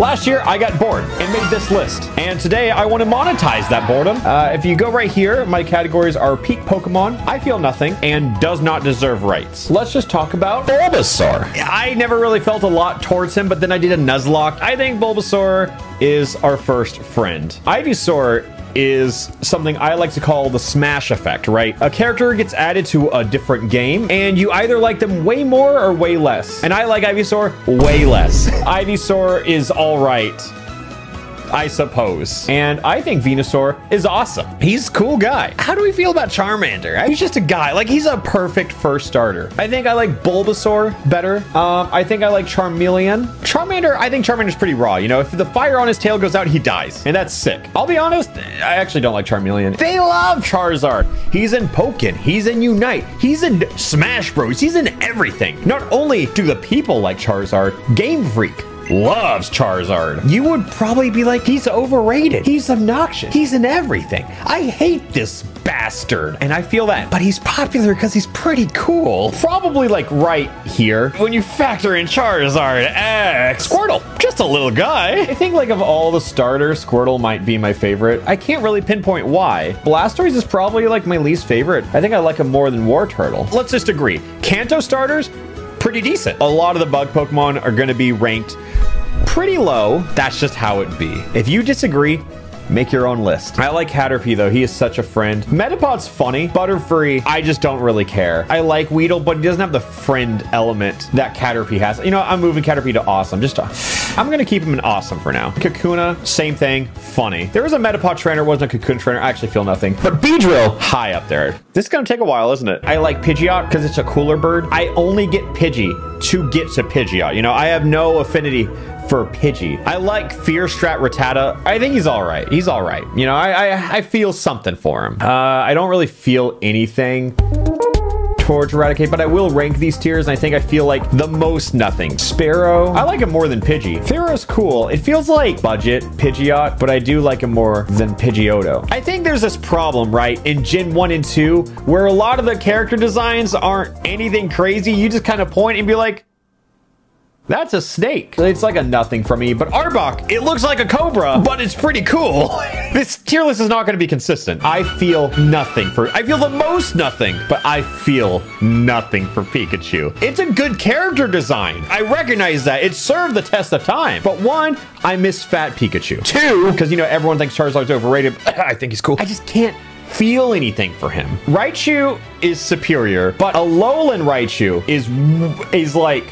Last year, I got bored and made this list. And today, I want to monetize that boredom. Uh, if you go right here, my categories are peak Pokemon, I feel nothing, and does not deserve rights. Let's just talk about Bulbasaur. I never really felt a lot towards him, but then I did a Nuzlocke. I think Bulbasaur is our first friend. Ivysaur is something I like to call the smash effect, right? A character gets added to a different game, and you either like them way more or way less. And I like Ivysaur way less. Ivysaur is all right. I suppose. And I think Venusaur is awesome. He's a cool guy. How do we feel about Charmander? He's just a guy. Like, he's a perfect first starter. I think I like Bulbasaur better. Um, I think I like Charmeleon. Charmander, I think Charmander's pretty raw. You know, if the fire on his tail goes out, he dies. And that's sick. I'll be honest, I actually don't like Charmeleon. They love Charizard. He's in Pokken. He's in Unite. He's in Smash Bros. He's in everything. Not only do the people like Charizard, Game Freak loves Charizard. You would probably be like, he's overrated. He's obnoxious. He's in everything. I hate this bastard. And I feel that. But he's popular because he's pretty cool. Probably like right here. When you factor in Charizard X. Squirtle, just a little guy. I think like of all the starters, Squirtle might be my favorite. I can't really pinpoint why. Blastoise is probably like my least favorite. I think I like him more than Wartortle. Let's just agree. Kanto starters, pretty decent. A lot of the bug Pokemon are going to be ranked pretty low. That's just how it be. If you disagree, Make your own list. I like Caterpie though. He is such a friend. Metapod's funny. Butterfree, I just don't really care. I like Weedle, but he doesn't have the friend element that Caterpie has. You know, I'm moving Caterpie to awesome. Just, to, I'm gonna keep him in awesome for now. Kakuna, same thing. Funny. There was a Metapod trainer, wasn't a Cocoon trainer. I actually feel nothing. But Beedrill, high up there. This is gonna take a while, isn't it? I like Pidgeot because it's a cooler bird. I only get Pidgey to get to Pidgeot. You know, I have no affinity for Pidgey. I like Fear Strat Rattata. I think he's all right. He's all right. You know, I, I, I feel something for him. Uh, I don't really feel anything towards Eradicate, but I will rank these tiers, and I think I feel like the most nothing. Spearow, I like him more than Pidgey. Fearow's cool. It feels like budget Pidgeot, but I do like him more than Pidgeotto. I think there's this problem, right, in Gen 1 and 2, where a lot of the character designs aren't anything crazy. You just kind of point and be like, that's a snake. It's like a nothing for me, but Arbok, it looks like a cobra, but it's pretty cool. this tier list is not going to be consistent. I feel nothing for, I feel the most nothing, but I feel nothing for Pikachu. It's a good character design. I recognize that. It served the test of time. But one, I miss fat Pikachu. Two, because, you know, everyone thinks Charizard's overrated. I think he's cool. I just can't feel anything for him. Raichu is superior, but a Alolan Raichu is is like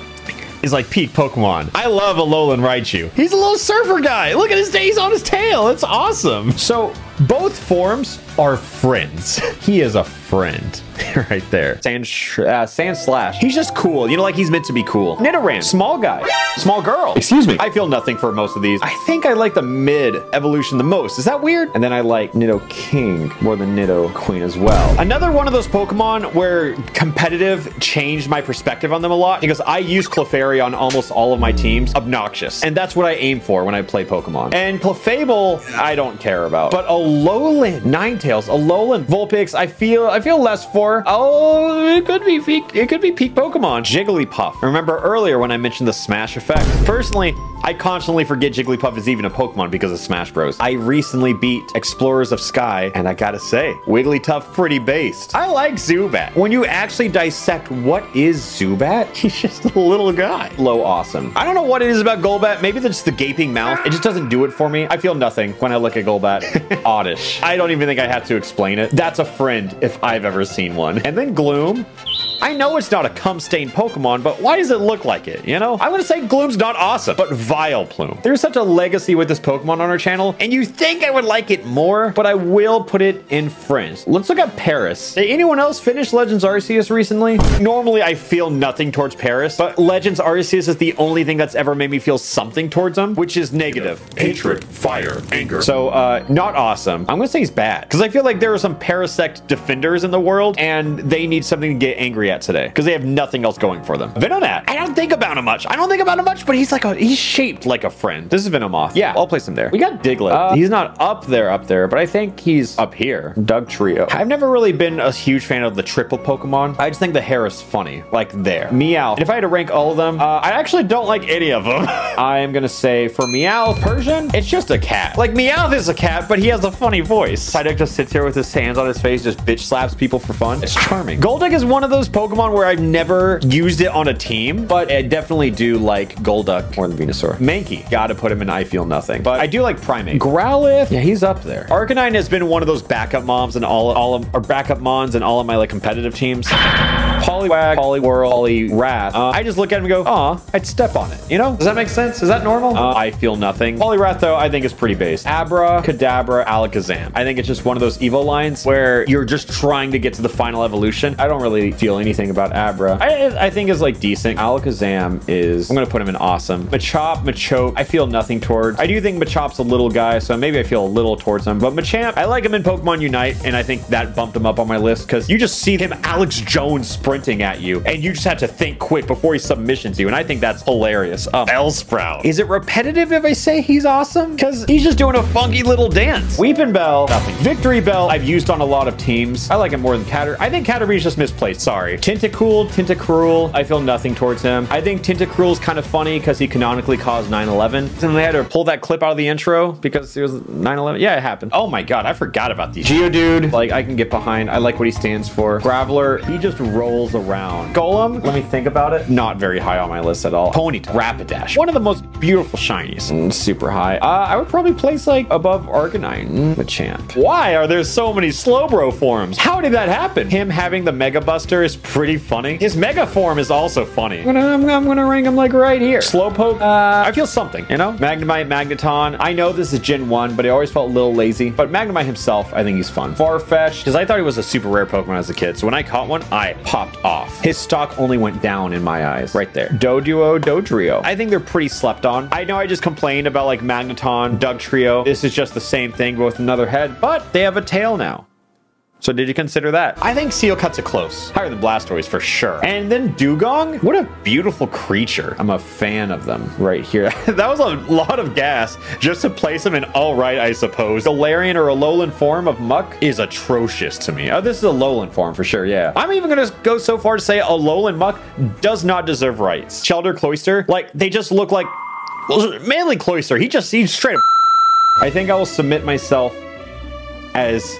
is like peak Pokemon. I love Alolan Raichu. He's a little surfer guy. Look at his days on his tail. It's awesome. So both forms are friends. he is a friend right there. Sand, uh, Sandslash. He's just cool. You know, like he's meant to be cool. Nidoran, small guy, small girl. Excuse me. I feel nothing for most of these. I think I like the mid evolution the most. Is that weird? And then I like Nidoking more than Nidoqueen as well. Another one of those Pokemon where competitive changed my perspective on them a lot because I use Clefairy on almost all of my teams. Obnoxious. And that's what I aim for when I play Pokemon. And Clefable, I don't care about. But Alolan, Ninetales, Alolan, Vulpix, I feel I feel less for. Oh, it could be peak, it could be peak Pokemon. Jigglypuff. Remember earlier when I mentioned the Smash effect? Personally, I constantly forget Jigglypuff is even a Pokemon because of Smash Bros. I recently beat Explorers of Sky, and I gotta say, Wigglytuff pretty based. I like Zubat. When you actually dissect what is Zubat, he's just a little guy. Low awesome. I don't know what it is about Golbat. Maybe it's the gaping mouth. It just doesn't do it for me. I feel nothing when I look at Golbat. Oddish. I don't even think I have to explain it. That's a friend if I've ever seen one. And then Gloom. I know it's not a cum-stained Pokemon, but why does it look like it, you know? I'm gonna say Gloom's not awesome, but Vileplume. There's such a legacy with this Pokemon on our channel, and you think I would like it more, but I will put it in friends. Let's look at Paras. Did anyone else finish Legends Arceus recently? Normally, I feel nothing towards Paras, but Legends Arceus is the only thing that's ever made me feel something towards him, which is negative. Hatred, fire, anger. So, uh, not awesome. I'm gonna say he's bad, because I feel like there are some Parasect defenders in the world, and they need something to get angry at today because they have nothing else going for them. Venonat. I don't think about him much. I don't think about him much, but he's like a, he's shaped like a friend. This is Venomoth. Yeah, I'll place him there. We got Diglett. Uh, he's not up there, up there, but I think he's up here. Dugtrio. I've never really been a huge fan of the triple Pokemon. I just think the hair is funny, like there. Meow. And if I had to rank all of them, uh, I actually don't like any of them. I am gonna say for Meow Persian, it's just a cat. Like Meowth is a cat, but he has a funny voice. Psyduck just sits here with his hands on his face, just bitch slaps people for fun. It's charming. Golduck is one of those Pokemon where I've never used it on a team, but I definitely do like Golduck more than Venusaur. Mankey, gotta put him in I Feel Nothing. But I do like Primeape. Growlithe, yeah, he's up there. Arcanine has been one of those backup moms and all, all of, or backup mons and all of my like competitive teams. Poliwag, Poliwhirl, Poliwrath. Uh, I just look at him and go, aw, I'd step on it. You know? Does that make sense? Is that normal? Uh, I feel nothing. Poliwrath, though, I think is pretty base. Abra, Kadabra, Alakazam. I think it's just one of those evil lines where you're just trying to get to the final evolution. I don't really feel anything about Abra. I, I think is like decent. Alakazam is, I'm going to put him in awesome. Machop, Machoke, I feel nothing towards. I do think Machop's a little guy, so maybe I feel a little towards him. But Machamp, I like him in Pokemon Unite, and I think that bumped him up on my list because you just see him Alex Jones sprinting at you, and you just have to think quick before he submissions you, and I think that's hilarious. Um, Bellsprout. Is it repetitive if I say he's awesome? Because he's just doing a funky little dance. Weepinbell, nothing. Victreebel, I've used on a lot of teams. I like him more than Catter. I think Caterpie's just misplaced, sorry. Tentacool, Tentacruel, I feel nothing towards him. I think Tentacruel's kind of funny because he canonically caused 9-11. And they had to pull that clip out of the intro because it was 9-11. Yeah, it happened. Oh my god, I forgot about these. Geodude, like I can get behind. I like what he stands for. Graveler, he just rolls around. Golem, let me think about it. Not very high on my list at all. Ponyta, Rapidash, one of the most beautiful shinies. Mm, super high. Uh, I would probably place like above Arcanine, Machamp. Why are there so many Slowbro forms? How did that happen? Him having the Mega Buster is pretty funny. His Mega form is also funny. I'm gonna, I'm, I'm gonna rank him like right here. Slowpoke, uh, I feel something, you know? Magnemite, Magneton. I know this is Gen 1, but I always felt a little lazy. But Magnemite himself, I think he's fun. Farfetch, because I thought he was a super rare Pokemon as a kid. So when I caught one, I popped off. His stock only went down in my eyes. Right there. Doduo, Dodrio. I think they're pretty slept on. I know I just complained about like Magneton, Dugtrio. This is just the same thing, but with another head. But they have a tail now. So did you consider that? I think Seal Cuts are close. Higher than Blastoise for sure. And then Dugong? What a beautiful creature. I'm a fan of them right here. that was a lot of gas just to place them in all right, I suppose. Galarian or a Alolan form of Muk is atrocious to me. Oh, this is a Alolan form for sure, yeah. I'm even gonna go so far to say a Alolan Muk does not deserve rights. Shellder Cloyster, like, they just look like... Mainly Cloyster, he just, he's straight up... I think I will submit myself as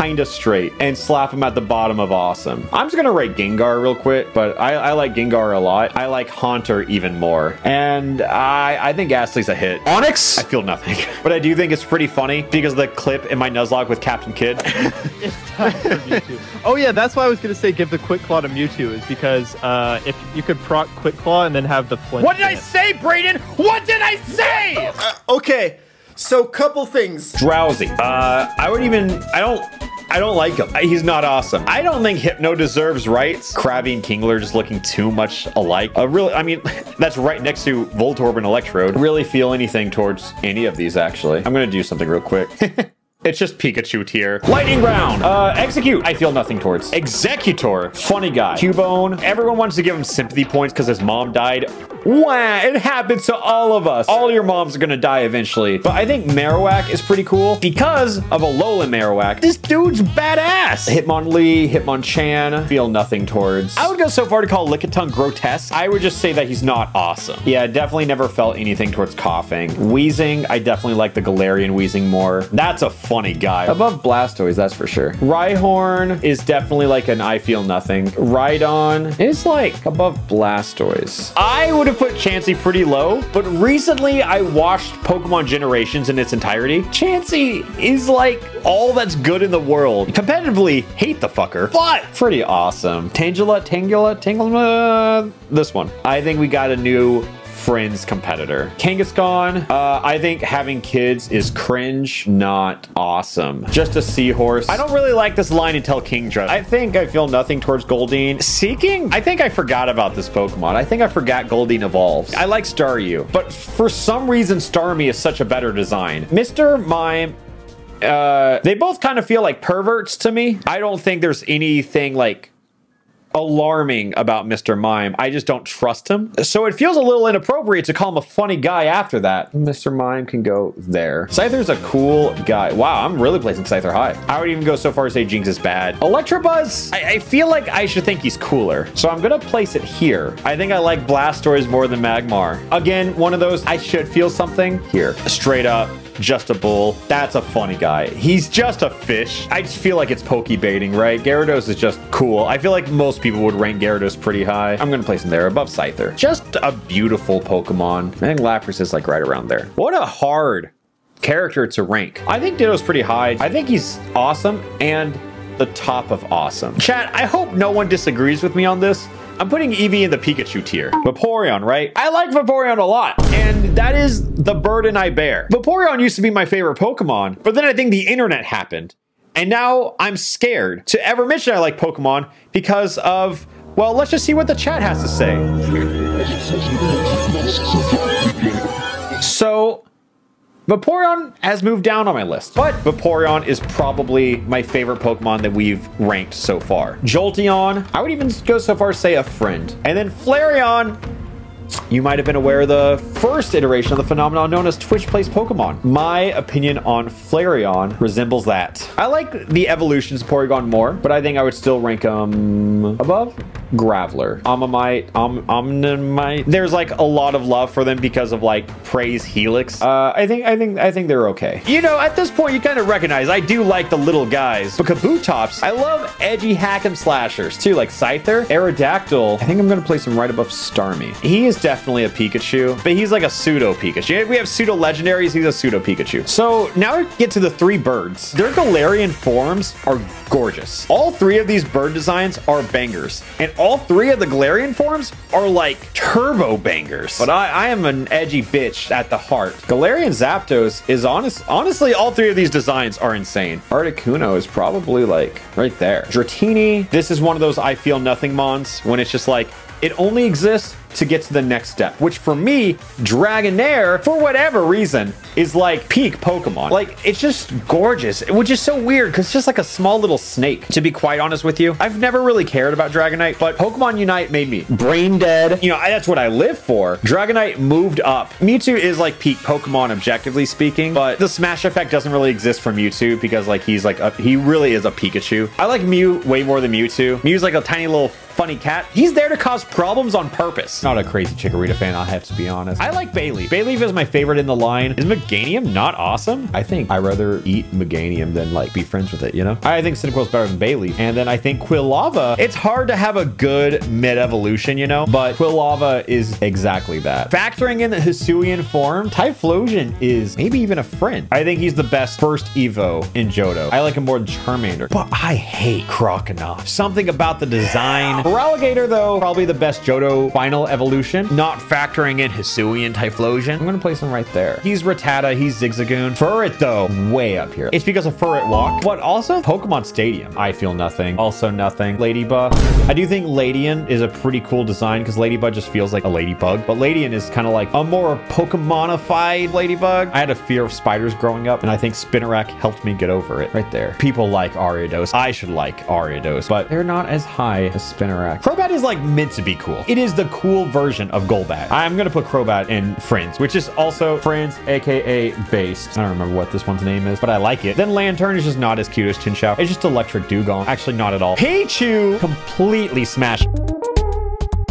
kind of straight and slap him at the bottom of awesome. I'm just gonna rate Gengar real quick, but I, I like Gengar a lot. I like Haunter even more. And I, I think Gastly's a hit. Onix? I feel nothing. but I do think it's pretty funny because of the clip in my Nuzlocke with Captain Kidd. it's time for Oh yeah, that's why I was gonna say give the Quick Claw to Mewtwo is because uh, if you could proc Quick Claw and then have the flint. What did I say, Brayden? What did I say? Uh, okay. So, couple things. Drowzee. Uh, I would even. I don't. I don't like him. He's not awesome. I don't think Hypno deserves rights. Krabby and Kingler just looking too much alike. Uh, really, I mean, that's right next to Voltorb and Electrode. Really feel anything towards any of these, actually. I'm gonna do something real quick. It's just Pikachu tier. Lightning round. Uh, Exeggcute. I feel nothing towards. Exeggutor. Funny guy. Cubone. Everyone wants to give him sympathy points because his mom died. Wah, it happens to all of us. All your moms are gonna die eventually. But I think Marowak is pretty cool because of Alolan Marowak. This dude's badass. Hitmonlee, Hitmonchan, feel nothing towards. I would go so far to call Lickitung grotesque. I would just say that he's not awesome. Yeah, definitely never felt anything towards Koffing. Wheezing, I definitely like the Galarian Wheezing more. That's a funny guy. Above Blastoise, that's for sure. Rhyhorn is definitely like an I feel nothing. Rhydon is like above Blastoise. I would have put Chansey pretty low, but recently I watched Pokemon Generations in its entirety. Chansey is like all that's good in the world. Competitively, hate the fucker, but pretty awesome. Tangela, Tangela, Tangela, this one. I think we got a new friend's competitor. Kangaskhan, uh, I think having kids is cringe, not awesome. Just a seahorse. I don't really like this line until Kingdra. I think I feel nothing towards Goldeen. Seaking, I think I forgot about this Pokemon. I think I forgot Goldeen evolves. I like Staryu, but for some reason Starmie is such a better design. Mr. Mime, uh, they both kind of feel like perverts to me. I don't think there's anything like alarming about Mr. Mime. I just don't trust him. So it feels a little inappropriate to call him a funny guy after that. Mr. Mime can go there. Scyther's a cool guy. Wow, I'm really placing Scyther high. I would even go so far as say Jynx is bad. Electabuzz, I, I feel like I should think he's cooler. So I'm gonna place it here. I think I like Blastoise more than Magmar. Again, one of those I should feel something here. Straight up just a bull. That's a funny guy. He's just a fish. I just feel like it's poke baiting, right? Gyarados is just cool. I feel like most people would rank Gyarados pretty high. I'm gonna place him there above Scyther. Just a beautiful Pokemon. I think Lapras is like right around there. What a hard character to rank. I think Ditto's pretty high. I think he's awesome and the top of awesome. Chat, I hope no one disagrees with me on this. I'm putting Eevee in the Pikachu tier. Vaporeon, right? I like Vaporeon a lot, and that is the burden I bear. Vaporeon used to be my favorite Pokemon, but then I think the internet happened. And now I'm scared to ever mention I like Pokemon because of, well, let's just see what the chat has to say. So, Vaporeon has moved down on my list, but Vaporeon is probably my favorite Pokemon that we've ranked so far. Jolteon, I would even go so far as say a friend. And then Flareon, you might have been aware of the first iteration of the phenomenon known as Twitch Plays Pokemon. My opinion on Flareon resembles that. I like the evolutions of Porygon more, but I think I would still rank them above Graveler. Omanyte, Om Omanyte. There's like a lot of love for them because of like Praise Helix. Uh, I think I think I think they're okay. You know, at this point you kind of recognize I do like the little guys. But Kabutops, I love edgy hack and slashers too, like Scyther, Aerodactyl. I think I'm gonna place him right above Starmie. He is definitely a Pikachu, but he's like a pseudo Pikachu. We have pseudo legendaries, he's a pseudo Pikachu. So now we get to the three birds. Their Galarian forms are gorgeous. All three of these bird designs are bangers. And all three of the Galarian forms are like turbo bangers. But I, I am an edgy bitch at the heart. Galarian Zapdos is honest. Honestly, all three of these designs are insane. Articuno is probably like right there. Dratini, this is one of those I feel nothing mons when it's just like, it only exists to get to the next step, which for me, Dragonair, for whatever reason, is like peak Pokemon. Like, it's just gorgeous, which is so weird because it's just like a small little snake. To be quite honest with you, I've never really cared about Dragonite, but Pokemon Unite made me brain dead. You know, that's what I live for. Dragonite moved up. Mewtwo is like peak Pokemon, objectively speaking, but the Smash effect doesn't really exist for Mewtwo because like he's like, a, he really is a Pikachu. I like Mew way more than Mewtwo. Mew's like a tiny little funny cat. He's there to cause problems on purpose. Not a crazy Chikorita fan, I have to be honest. I like Bayleef. Bayleef is my favorite in the line. Is Meganium not awesome? I think I'd rather eat Meganium than like be friends with it, you know? I think Cyndaquil's better than Bayleef. And then I think Quilava, it's hard to have a good mid-evolution, you know? But Quilava is exactly that. Factoring in the Hisuian form, Typhlosion is maybe even a friend. I think he's the best first Evo in Johto. I like him more than Charmander. But I hate Croconaw. Something about the design. Feraligatr, though, probably the best Johto final evolution, not factoring in Hisuian Typhlosion. I'm gonna place him right there. He's Rattata, he's Zigzagoon. Furret, though, way up here. It's because of Furret Walk, but also Pokemon Stadium. I feel nothing. Also nothing. Ladybug. I do think Ledian is a pretty cool design because Ladybug just feels like a ladybug, but Ledian is kind of like a more Pokemonified ladybug. I had a fear of spiders growing up, and I think Spinarak helped me get over it right there. People like Ariados. I should like Ariados, but they're not as high as Spinarak. Crobat is like meant to be cool. It is the cool version of Golbat. I'm gonna put Crobat in Friends, which is also Friends, aka Based. I don't remember what this one's name is, but I like it. Then Lanturn is just not as cute as Chinchou. It's just Electric Dugong. Actually, not at all. Pichu completely smashed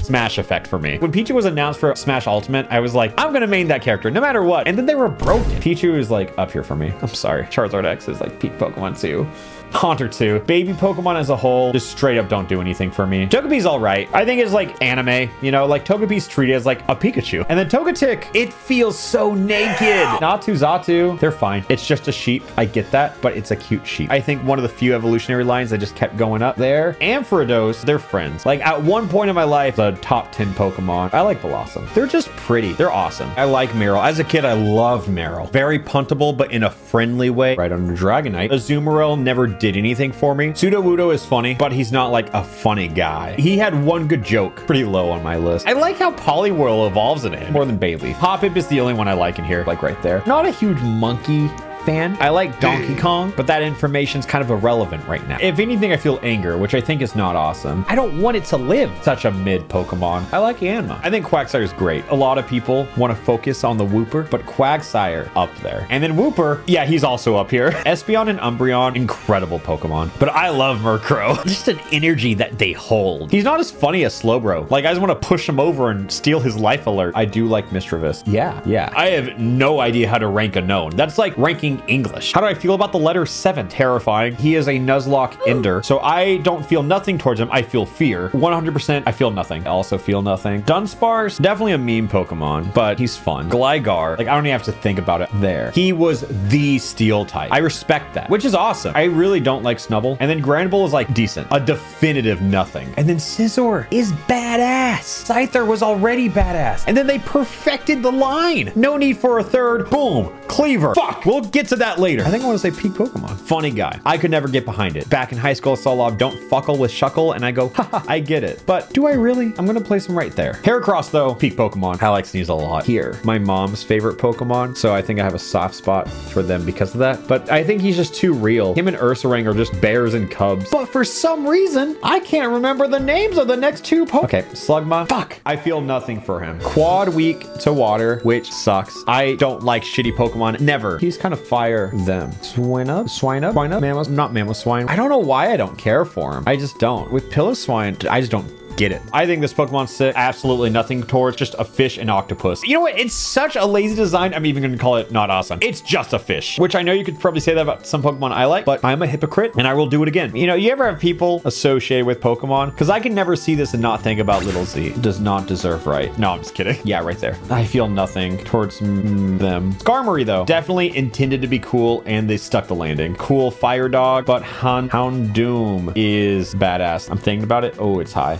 Smash effect for me. When Pichu was announced for Smash Ultimate, I was like, I'm gonna main that character no matter what. And then they were broken. Pichu is like up here for me. I'm sorry. Charizard X is like peak Pokemon too. Haunter 2. Baby Pokemon as a whole just straight up don't do anything for me. Togepi's all right. I think it's like anime, you know, like Togepi's treated as like a Pikachu. And then Togetic, it feels so naked. Natu Xatu, they're fine. It's just a sheep. I get that, but it's a cute sheep. I think one of the few evolutionary lines that just kept going up there. Ampharos, they're friends. Like at one point in my life, the top 10 Pokemon, I like Bellossom. They're just pretty. They're awesome. I like Marill. As a kid, I loved Marill. Very puntable, but in a friendly way. Right under Dragonite. Azumarill never did anything for me. Sudowoodo is funny, but he's not like a funny guy. He had one good joke, pretty low on my list. I like how Poliwhirl evolves in it more than Bayleef. Hoppip is the only one I like in here, like right there. Not a huge monkey fan. I like Donkey Kong, but that information's kind of irrelevant right now. If anything, I feel anger, which I think is not awesome. I don't want it to live such a mid Pokemon. I like Yanma. I think Quagsire is great. A lot of people want to focus on the Wooper, but Quagsire up there. And then Wooper, yeah, he's also up here. Espeon and Umbreon, incredible Pokemon. But I love Murkrow. Just an energy that they hold. He's not as funny as Slowbro. Like, I just want to push him over and steal his life alert. I do like Misdreavus. Yeah, yeah. I have no idea how to rank a known. That's like ranking English. How do I feel about the letter seven? Terrifying. He is a Nuzlocke Ender. So I don't feel nothing towards him. I feel fear. 100% I feel nothing. I also feel nothing. Dunsparce, definitely a meme Pokemon, but he's fun. Gligar, like I don't even have to think about it there. He was the steel type. I respect that, which is awesome. I really don't like Snubbull. And then Granbull is like decent. A definitive nothing. And then Scizor is badass. Scyther was already badass. And then they perfected the line. No need for a third. Boom. Kleavor. Fuck. We'll get to that later. I think I want to say peak Pokemon. Funny guy. I could never get behind it. Back in high school, I saw a lot of don't fuckle with Shuckle, and I go, haha, I get it. But do I really? I'm gonna place him right there. Heracross, though, peak Pokemon. I like Sneasel a lot. Here, my mom's favorite Pokemon, so I think I have a soft spot for them because of that. But I think he's just too real. Him and Ursaring are just bears and cubs. But for some reason, I can't remember the names of the next two Pokemon. Okay, Slugma. Fuck. I feel nothing for him. Quad weak to water, which sucks. I don't like shitty Pokemon. Never. He's kind of fire them. Swinub, swine up, Swinub, mammoth, not mammoth swine. I don't know why I don't care for them. I just don't. With Piloswine, I just don't get it. I think this Pokemon's sick. Absolutely nothing towards just a fish and octopus. You know what? It's such a lazy design. I'm even going to call it not awesome. It's just a fish, which I know you could probably say that about some Pokemon I like, but I'm a hypocrite and I will do it again. You know, you ever have people associated with Pokemon? Because I can never see this and not think about Little Z. Does not deserve right. No, I'm just kidding. Yeah, right there. I feel nothing towards them. Skarmory, though, definitely intended to be cool and they stuck the landing. Cool Fire Dog, but Hound Houndoom is badass. I'm thinking about it. Oh, it's high.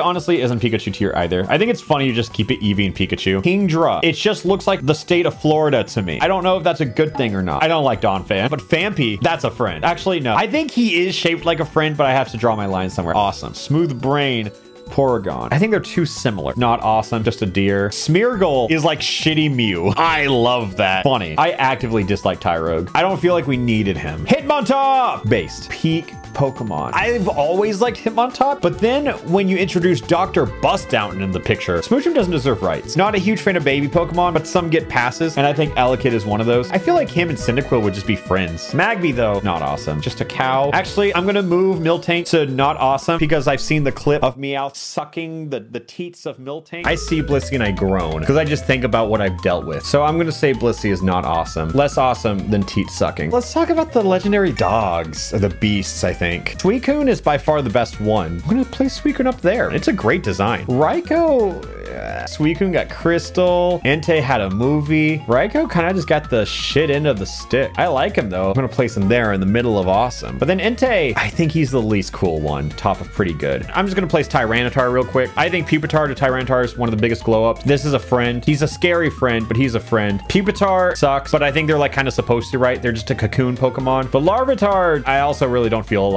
Honestly isn't Pikachu tier either. I think it's funny you just keep it Eevee and Pikachu. Kingdra, it just looks like the state of Florida to me. I don't know if that's a good thing or not. I don't like Donphan, but Phanpy, that's a friend. Actually, no. I think he is shaped like a friend, but I have to draw my line somewhere. Awesome. Smooth Brain. Porygon. I think they're too similar. Not awesome, just a deer. Smeargle is like shitty Mew. I love that. Funny. I actively dislike Tyrogue. I don't feel like we needed him. Hitmontop! Based. Peak Pokemon. I've always liked Hitmontop, but then when you introduce Dr. Bustdown in the picture, Smoochum doesn't deserve rights. Not a huge fan of baby Pokemon, but some get passes, and I think Elekid is one of those. I feel like him and Cyndaquil would just be friends. Magby, though, not awesome. Just a cow. Actually, I'm gonna move Miltank to not awesome because I've seen the clip of Meowth sucking the, the teats of Miltank. I see Blissey and I groan because I just think about what I've dealt with. So I'm gonna say Blissey is not awesome. Less awesome than teat sucking. Let's talk about the legendary dogs, or the beasts, I think. Suicune is by far the best one. I'm gonna place Suicune up there. It's a great design. Raikou, uh, Suicune got Crystal. Entei had a movie. Raikou kind of just got the shit end of the stick. I like him though. I'm gonna place him there in the middle of awesome. But then Entei, I think he's the least cool one. Top of pretty good. I'm just gonna place Tyranitar real quick. I think Pupitar to Tyranitar is one of the biggest glow ups. This is a friend. He's a scary friend, but he's a friend. Pupitar sucks, but I think they're like kind of supposed to, right? They're just a cocoon Pokemon. But Larvitar, I also really don't feel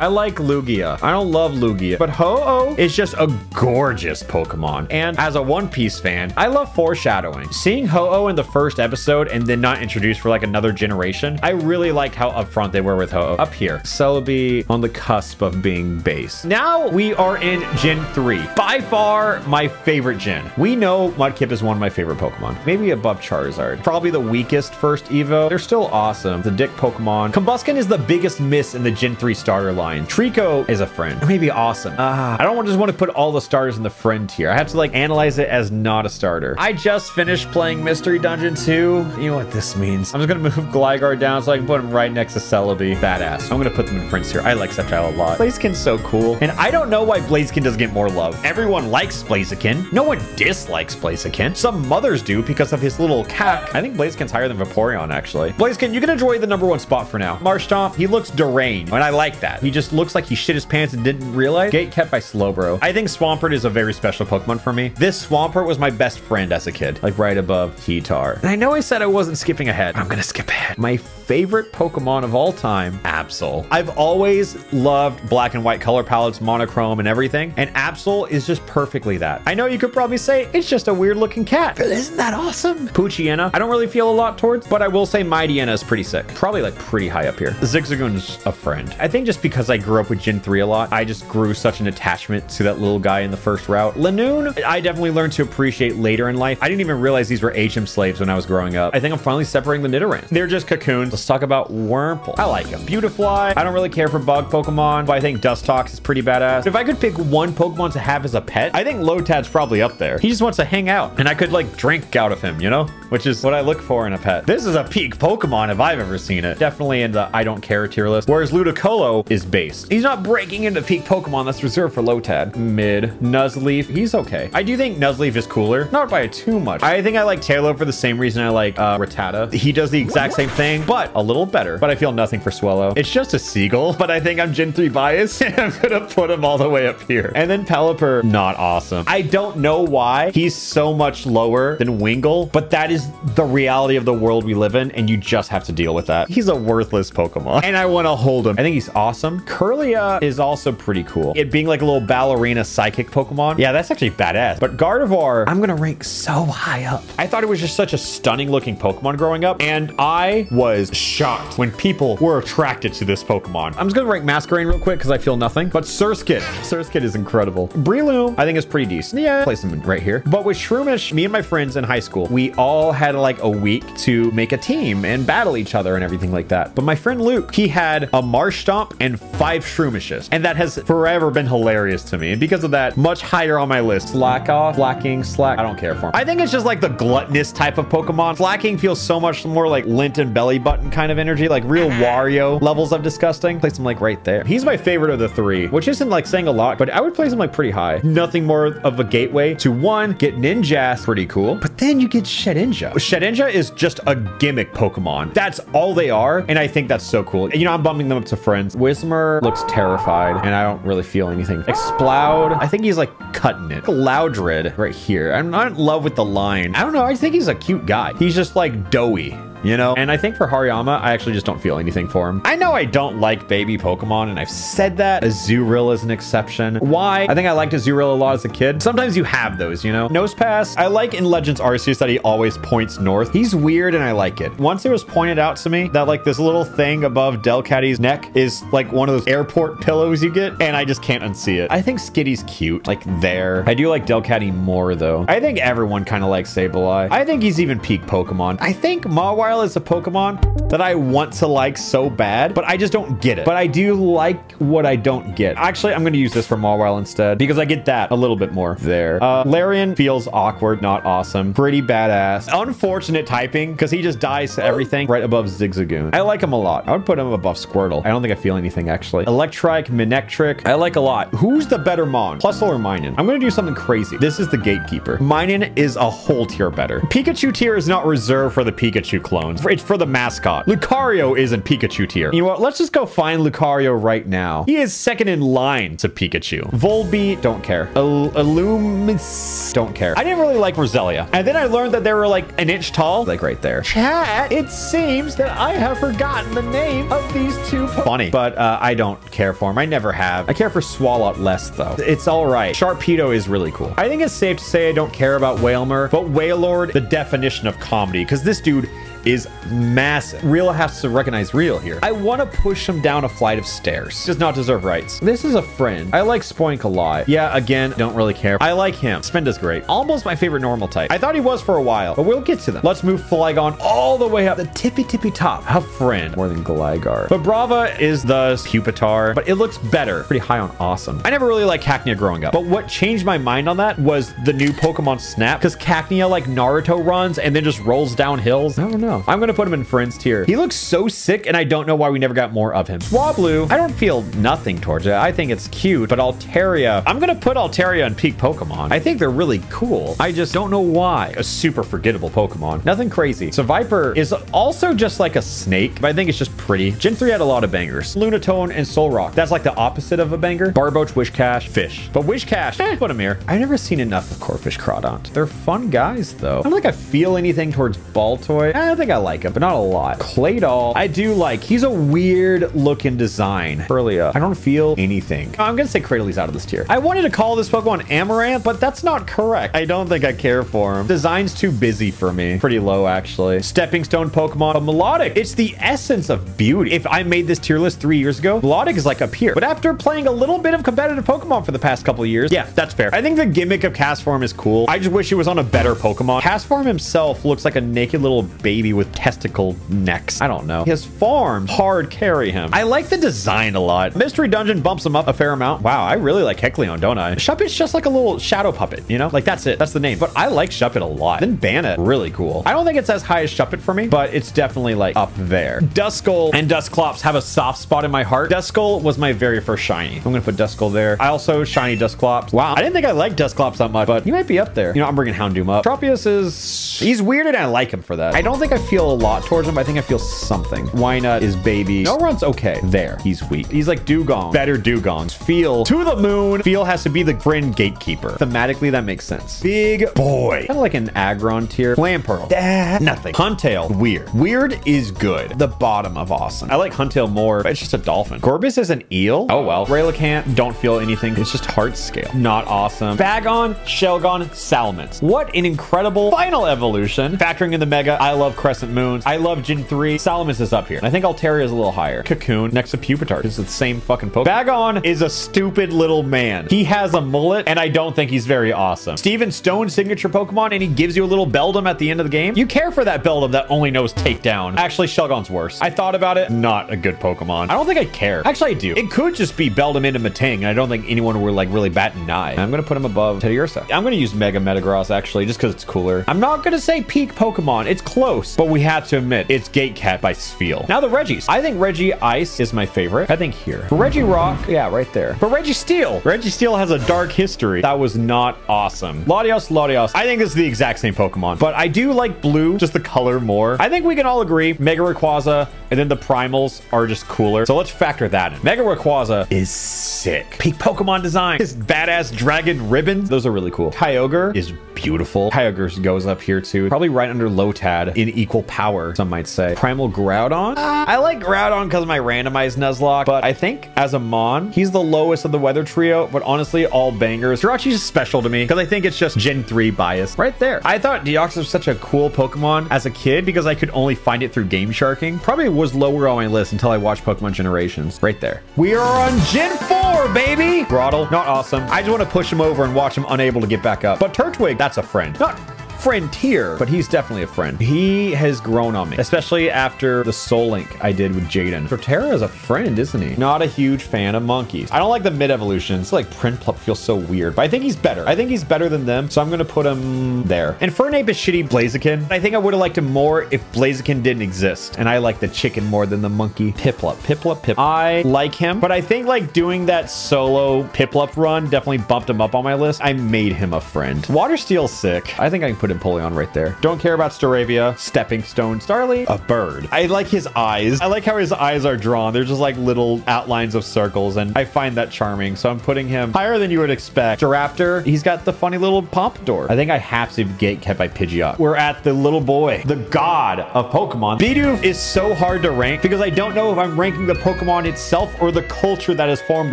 I like Lugia. I don't love Lugia, but Ho-Oh is just a gorgeous Pokemon. And as a One Piece fan, I love foreshadowing. Seeing Ho-Oh in the first episode and then not introduced for like another generation, I really like how upfront they were with Ho-Oh. Up here, Celebi on the cusp of being base. Now we are in Gen 3. By far my favorite gen. We know Mudkip is one of my favorite Pokemon. Maybe above Charizard. Probably the weakest first Evo. They're still awesome. The dick Pokemon. Combusken is the biggest miss in the Gen 3 starter line. Treecko is a friend. Maybe awesome. Ah, I don't just want to put all the starters in the friend tier. I have to like analyze it as not a starter. I just finished playing Mystery Dungeon 2. You know what this means. I'm just gonna move Gligar down so I can put him right next to Celebi. Badass. I'm gonna put them in friends here. I like Sceptile a lot. Blaziken's so cool. And I don't know why Blaziken doesn't get more love. Everyone likes Blaziken. No one dislikes Blaziken. Some mothers do because of his little cack. I think Blaziken's higher than Vaporeon, actually. Blaziken, you can enjoy the number one spot for now. Marshtomp, he looks deranged, and I like that. He just looks like he shit his pants and didn't realize. Gate kept by Slowbro. I think Swampert is a very special Pokemon for me. This Swampert was my best friend as a kid, like right above Heatar. And I know I said I wasn't skipping ahead. I'm gonna skip ahead. My favorite Pokemon of all time, Absol. I've always loved black and white color palettes, monochrome and everything, and Absol is just perfectly that. I know you could probably say it's just a weird looking cat, but isn't that awesome? Poochyena, I don't really feel a lot towards, but I will say Mightyena is pretty sick. Probably like pretty high up here. Zigzagoon's a friend. I think just because I grew up with Gen 3 a lot, I just grew such an attachment to that little guy in the first route. Linoone, I definitely learned to appreciate later in life. I didn't even realize these were HM slaves when I was growing up. I think I'm finally separating the Nidorans. They're just cocoons. Let's talk about Wurmple. I like him. Beautifly. I don't really care for bug Pokemon, but I think Dustox is pretty badass. If I could pick one Pokemon to have as a pet, I think Lotad's probably up there. He just wants to hang out, and I could like drink out of him, you know? Which is what I look for in a pet. This is a peak Pokemon if I've ever seen it. Definitely in the I don't care tier list. Whereas Ludicolo is base. He's not breaking into peak Pokemon that's reserved for Lotad. Mid. Nuzleaf, he's okay. I do think Nuzleaf is cooler, not by too much. I think I like Taillow for the same reason I like uh, Rattata. He does the exact same thing, but a little better. But I feel nothing for Swellow. It's just a seagull, but I think I'm Gen 3 biased, and I'm gonna put him all the way up here. And then Pelipper, not awesome. I don't know why he's so much lower than Wingull, but that is the reality of the world we live in, and you just have to deal with that. He's a worthless Pokemon, and I want to hold him. I think awesome. Kirlia is also pretty cool. It being like a little ballerina psychic Pokemon. Yeah, that's actually badass. But Gardevoir, I'm gonna rank so high up. I thought it was just such a stunning looking Pokemon growing up, and I was shocked when people were attracted to this Pokemon. I'm just gonna rank Masquerain real quick because I feel nothing. But Surskit, Surskit is incredible. Breloom, I think is pretty decent. Yeah, place him right here. But with Shroomish, me and my friends in high school, we all had like a week to make a team and battle each other and everything like that. But my friend Luke, he had a Marshtomp and five Shroomishes, and that has forever been hilarious to me. And because of that, much higher on my list. Slack off, Slaking, Slack. I don't care for him. I think it's just like the gluttonous type of Pokemon. Slaking feels so much more like lint and belly button kind of energy, like real Wario levels of disgusting. Place him like right there. He's my favorite of the three, which isn't like saying a lot, but I would place him like pretty high. Nothing more of a gateway to one, get Ninjask, pretty cool. But then you get Shedinja. Shedinja is just a gimmick Pokemon. That's all they are, and I think that's so cool. You know, I'm bumping them up to friends. Whismur looks terrified, and I don't really feel anything. Exploud, I think he's like cutting it. Loudred right here. I'm not in love with the line. I don't know. I think he's a cute guy. He's just like doughy you know? And I think for Hariyama, I actually just don't feel anything for him. I know I don't like baby Pokemon, and I've said that. Azurill is an exception. Why? I think I liked Azurill a lot as a kid. Sometimes you have those, you know? Nosepass, I like in Legends Arceus that he always points north. He's weird, and I like it. Once it was pointed out to me that like this little thing above Delcatty's neck is like one of those airport pillows you get, and I just can't unsee it. I think Skitty's cute, like there. I do like Delcatty more, though. I think everyone kind of likes Sableye. I think he's even peak Pokemon. I think Is a Pokemon that I want to like so bad, but I just don't get it. But I do like what I don't get. Actually, I'm going to use this for Mawile instead because I get that a little bit more there. Uh, Lairon feels awkward, not awesome. Pretty badass. Unfortunate typing because he just dies to everything right above Zigzagoon. I like him a lot. I would put him above Squirtle. I don't think I feel anything actually. Electrike, Manectric, I like a lot. Who's the better Mon? Plusle or Minun? I'm going to do something crazy. This is the gatekeeper. Minun is a whole tier better. Pikachu tier is not reserved for the Pikachu clones. It's for the mascot. Lucario is in Pikachu tier. You know what? Let's just go find Lucario right now. He is second in line to Pikachu. Volbeat, don't care. Il Illumise, don't care. I didn't really like Roselia. And then I learned that they were like an inch tall, like right there. Chat, it seems that I have forgotten the name of these two. Funny, but uh, I don't care for him. I never have. I care for Swalot less though. It's all right. Sharpedo is really cool. I think it's safe to say I don't care about Wailmer, but Wailord, the definition of comedy, because this dude is massive. Real has to recognize real here. I want to push him down a flight of stairs. Does not deserve rights. This is a friend. I like Spoink a lot. Yeah, again, don't really care. I like him. Spinda's great. Almost my favorite normal type. I thought he was for a while, but we'll get to them. Let's move Flygon all the way up the tippy tippy top. A friend more than Gligar. But Brava is the Pupitar, but it looks better. Pretty high on awesome. I never really liked Cacnea growing up, but what changed my mind on that was the new Pokemon Snap, because Cacnea like Naruto runs and then just rolls down hills. I don't know. Know. I'm gonna put him in friends tier. He looks so sick, and I don't know why we never got more of him. Swablu, I don't feel nothing towards it. I think it's cute, but Altaria, I'm gonna put Altaria on peak Pokemon. I think they're really cool. I just don't know why. A super forgettable Pokemon. Nothing crazy. Seviper is also just like a snake, but I think it's just pretty. Gen 3 had a lot of bangers. Lunatone and Solrock. That's like the opposite of a banger. Barboach, Wishcash, Fish. But Wishcash, eh, put him here. I've never seen enough of Corphish Crawdaunt. They're fun guys, though. I don't think I feel anything towards Baltoy. I think I like him, but not a lot. Claydol, I do like. He's a weird looking design. Earlier, I don't feel anything. I'm gonna say Cradily's out of this tier. I wanted to call this Pokemon Amaranth, but that's not correct. I don't think I care for him. Design's too busy for me. Pretty low, actually. Stepping Stone Pokemon, a Milotic. It's the essence of beauty. If I made this tier list three years ago, Milotic is like up here. But after playing a little bit of competitive Pokemon for the past couple of years, yeah, that's fair. I think the gimmick of Castform is cool. I just wish it was on a better Pokemon. Castform himself looks like a naked little baby with testicle necks. I don't know. His farm hard carry him. I like the design a lot. Mystery Dungeon bumps him up a fair amount. Wow, I really like Kecleon, don't I? Shuppet's just like a little shadow puppet, you know? Like that's it. That's the name. But I like Shuppet a lot. Then Banette, really cool. I don't think it's as high as Shuppet for me, but it's definitely like up there. Duskull and Dusclops have a soft spot in my heart. Duskull was my very first shiny. I'm gonna put Duskull there. I also shiny Dusclops. Wow, I didn't think I liked Dusclops that much, but he might be up there. You know, I'm bringing Houndoom up. Tropius is, he's weird and I like him for that. I don't think I feel a lot towards him, I think I feel something. Wynut is baby. No run's okay. There, he's weak. He's like Dugong. Better Dugongs. Feel to the moon. Feel has to be the friend gatekeeper. Thematically, that makes sense. Big boy. Kind of like an Aggron tier. Clamperl. Dad. Nothing. Huntail. Weird. Weird is good. The bottom of awesome. I like Huntail more, but it's just a dolphin. Gorebyss is an eel. Oh well. Relicanth. Don't feel anything. It's just heart scale. Not awesome. Bagon, Shelgon, Salamence. What an incredible final evolution. Factoring in the Mega, I love Crescent Moons. I love Gen 3. Salamence is up here. I think Altaria is a little higher. Cocoon next to Pupitar. It's the same fucking Pokemon. Bagon is a stupid little man. He has a mullet, and I don't think he's very awesome. Steven Stone signature Pokemon, and he gives you a little Beldum at the end of the game. You care for that Beldum that only knows takedown. Actually, Shelgon's worse. I thought about it. Not a good Pokemon. I don't think I care. Actually, I do. It could just be Beldum into Metang, and I don't think anyone would like really bat an eye. I'm gonna put him above Teddiursa. I'm gonna use Mega Metagross actually, just because it's cooler. I'm not gonna say peak Pokemon. It's close, but we have to admit it's Gatecat by Spheal. Now the Regis. I think Regice is my favorite. I think here. For Regirock, yeah, right there. But Registeel. Reggie Steel has a dark history. That was not awesome. Latios, Latios. I think this is the exact same Pokemon, but I do like blue, just the color more. I think we can all agree Mega Rayquaza and then the primals are just cooler. So let's factor that in. Mega Rayquaza is sick. Peak Pokemon design. His badass dragon ribbons. Those are really cool. Kyogre is beautiful. Kyogre goes up here too. Probably right under Lotad in equal power, some might say. Primal Groudon. Uh, I like Groudon because of my randomized Nuzlocke, but I think as a Mon, he's the lowest of the weather trio, but honestly, all bangers. Jirachi's special to me because I think it's just Gen 3 bias. Right there. I thought Deoxys was such a cool Pokemon as a kid because I could only find it through Game Sharking. Probably was lower on my list until I watched Pokemon Generations. Right there. We are on Gen 4, baby! Grotle, not awesome. I just want to push him over and watch him unable to get back up. But Turtwig, that's a friend. Not friend tier, but he's definitely a friend. He has grown on me, especially after the Soul Link I did with Jaden. Torterra is a friend, isn't he? Not a huge fan of monkeys. I don't like the mid evolutions. Like Prinplup feels so weird, but I think he's better. I think he's better than them, so I'm gonna put him there. And Fernape is shitty Blaziken. I think I would have liked him more if Blaziken didn't exist, and I like the chicken more than the monkey. Piplup, Piplup, Pip. I like him, but I think like doing that solo Piplup run definitely bumped him up on my list. I made him a friend. Water Steel's sick. I think I can put Empoleon right there. Don't care about Staravia. Stepping Stone. Starly, a bird. I like his eyes. I like how his eyes are drawn. They're just like little outlines of circles, and I find that charming. So I'm putting him higher than you would expect. Giraptor, he's got the funny little pompadour. I think I have to gate kept by Pidgeot. We're at the little boy, the god of Pokemon. Bidoof is so hard to rank because I don't know if I'm ranking the Pokemon itself or the culture that is formed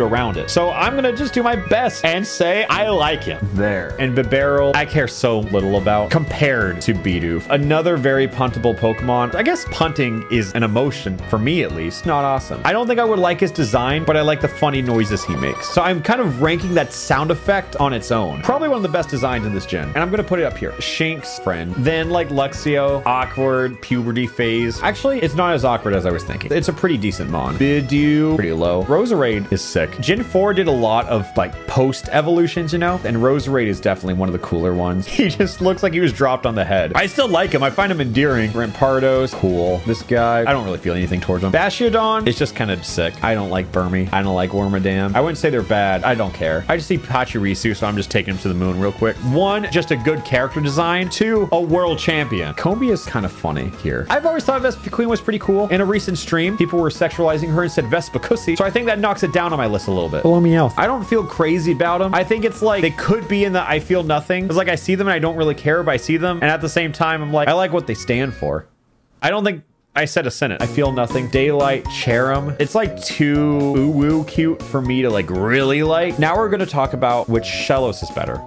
around it. So I'm gonna just do my best and say I like him. There. And Bibarel, I care so little about compared to Bidoof. Another very puntable Pokemon. I guess punting is an emotion, for me at least. Not awesome. I don't think I would like his design, but I like the funny noises he makes. So I'm kind of ranking that sound effect on its own. Probably one of the best designs in this gen. And I'm gonna put it up here. Shinx, friend. Then like Luxio, awkward, puberty phase. Actually, it's not as awkward as I was thinking. It's a pretty decent Mon. Bidoof, pretty low. Roserade is sick. Gen 4 did a lot of like post evolutions, you know? And Roserade is definitely one of the cooler ones. He just looks like he was dropped on the head. I still like him. I find him endearing. Rampardos, cool. This guy, I don't really feel anything towards him. Bastiodon is just kind of sick. I don't like Burmy. I don't like Wormadam. I wouldn't say they're bad. I don't care. I just see Pachirisu, so I'm just taking him to the moon real quick. One, just a good character design. Two, a world champion. Combee is kind of funny here. I've always thought Vespiquen was pretty cool. In a recent stream, people were sexualizing her and said Vespa Cussy, so I think that knocks it down on my list a little bit. Below me out. I don't feel crazy about them. I think it's like they could be in the I feel nothing. It's like I see them and I don't really care, I see them. And at the same time, I'm like, I like what they stand for. I don't think I said a sentence. I feel nothing. Daylight, Cherrim. It's like too ooh-woo cute for me to like really like. Now we're to talk about which Shellos is better.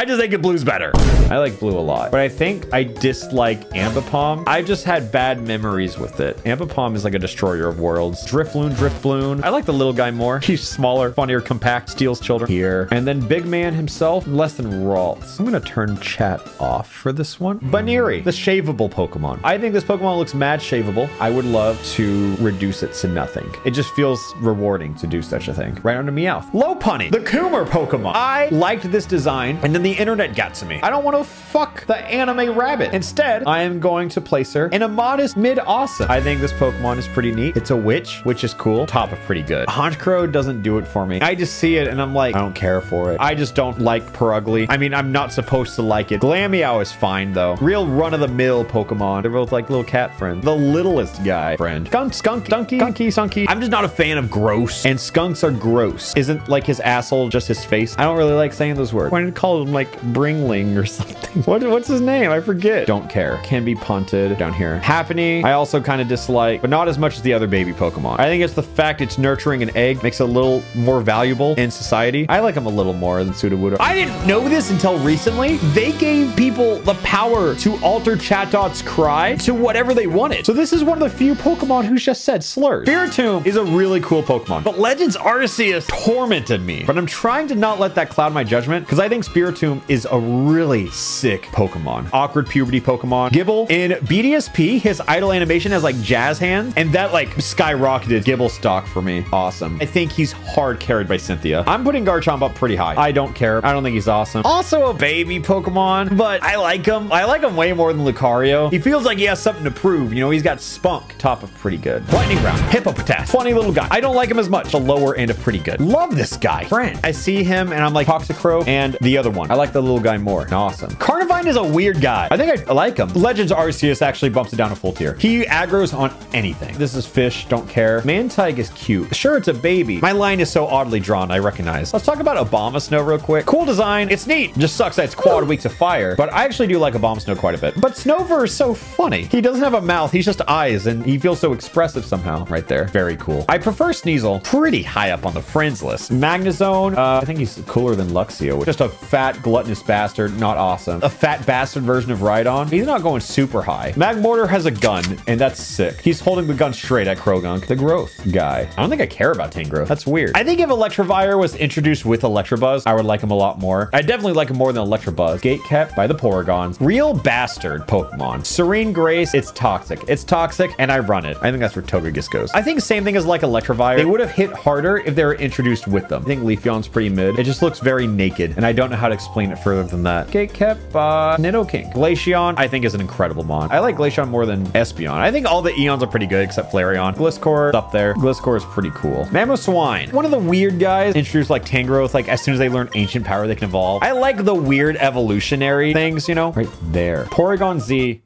I just think it blue's better. I like blue a lot, but I think I dislike Ambipom. I just had bad memories with it. Ambipom is like a destroyer of worlds. Drifloon, Drifloon. I like the little guy more. He's smaller, funnier, compact, steals children here. And then Big Man himself, less than Ralts. I'm gonna turn chat off for this one. Buneary, the shaveable Pokemon. I think this Pokemon looks mad shaveable. I would love to reduce it to nothing. It just feels rewarding to do such a thing. Right under Meowth. Lopunny, the Coomer Pokemon. I liked this design, and then the internet got to me. I don't want to fuck the anime rabbit. Instead, I am going to place her in a modest mid awesome. I think this Pokemon is pretty neat. It's a witch, which is cool. Top of pretty good. Honchkrow doesn't do it for me. I just see it and I'm like, I don't care for it. I just don't like Purugly. I mean, I'm not supposed to like it. Glameow is fine though. Real run of the mill Pokemon. They're both like little cat friends. The littlest guy friend. Skunk, skunk, dunky, skunky. I'm just not a fan of gross. And skunks are gross. Isn't like his asshole just his face? I don't really like saying those words. Why did call him like Bringling or something? What, what's his name? I forget. Don't care. Can be punted down here. Happiny, I also kind of dislike, but not as much as the other baby Pokemon. I think it's the fact it's nurturing an egg makes it a little more valuable in society. I like them a little more than Sudowoodo. I didn't know this until recently. They gave people the power to alter Chatot's cry to whatever they wanted. So this is one of the few Pokemon who's just said slurs. Spiritomb is a really cool Pokemon, but Legends Arceus tormented me. But I'm trying to not let that cloud my judgment because I think Spiritomb is a really sick Pokemon. Awkward puberty Pokemon. Gible in BDSP, his idle animation has like jazz hands, and that like skyrocketed Gible stock for me. Awesome. I think he's hard carried by Cynthia. I'm putting Garchomp up pretty high. I don't care. I don't think he's awesome. Also a baby Pokemon, but I like him. I like him way more than Lucario. He feels like he has something to prove. You know, he's got spunk. Top of pretty good. Lightning round. Hippopotas. Funny little guy. I don't like him as much. The lower end of pretty good. Love this guy. Friend. I see him and I'm like Toxicroak and the other one. I like the little guy more. Awesome. Carnivine is a weird guy. I think I like him. Legends Arceus actually bumps it down a full tier. He aggroes on anything. This is fish. Don't care. Mantyke is cute. Sure, it's a baby. My line is so oddly drawn, I recognize. Let's talk about Abomasnow real quick. Cool design. It's neat. Just sucks that it's quad weak to fire, but I actually do like Abomasnow quite a bit. But Snover is so funny. He doesn't have a mouth. He's just eyes, and he feels so expressive somehow right there. Very cool. I prefer Sneasel. Pretty high up on the friends list. Magnezone. Uh, I think he's cooler than Luxio. Just a fat, gluttonous bastard. Not awesome. A fat bastard version of Rhydon. He's not going super high. Magmortar has a gun, and that's sick. He's holding the gun straight at Croagunk. The growth guy. I don't think I care about Tangrowth. That's weird. I think if Electivire was introduced with Electabuzz, I would like him a lot more. I definitely like him more than Electabuzz. Gate kept by the Porygons. Real bastard Pokemon. Serene Grace, it's toxic. It's toxic, and I run it. I think that's where Togekiss goes. I think same thing as like Electivire. They would have hit harder if they were introduced with them. I think Leafeon's pretty mid. It just looks very naked, and I don't know how to explain it further than that. Gate kept by Nidoking. Glaceon, I think is an incredible mon. I like Glaceon more than Espeon. I think all the Eons are pretty good except Flareon. Gliscor up there. Gliscor is pretty cool. Mamoswine, one of the weird guys introduced like Tangrowth. Like as soon as they learn ancient power, they can evolve. I like the weird evolutionary things, you know, right there. Porygon Z,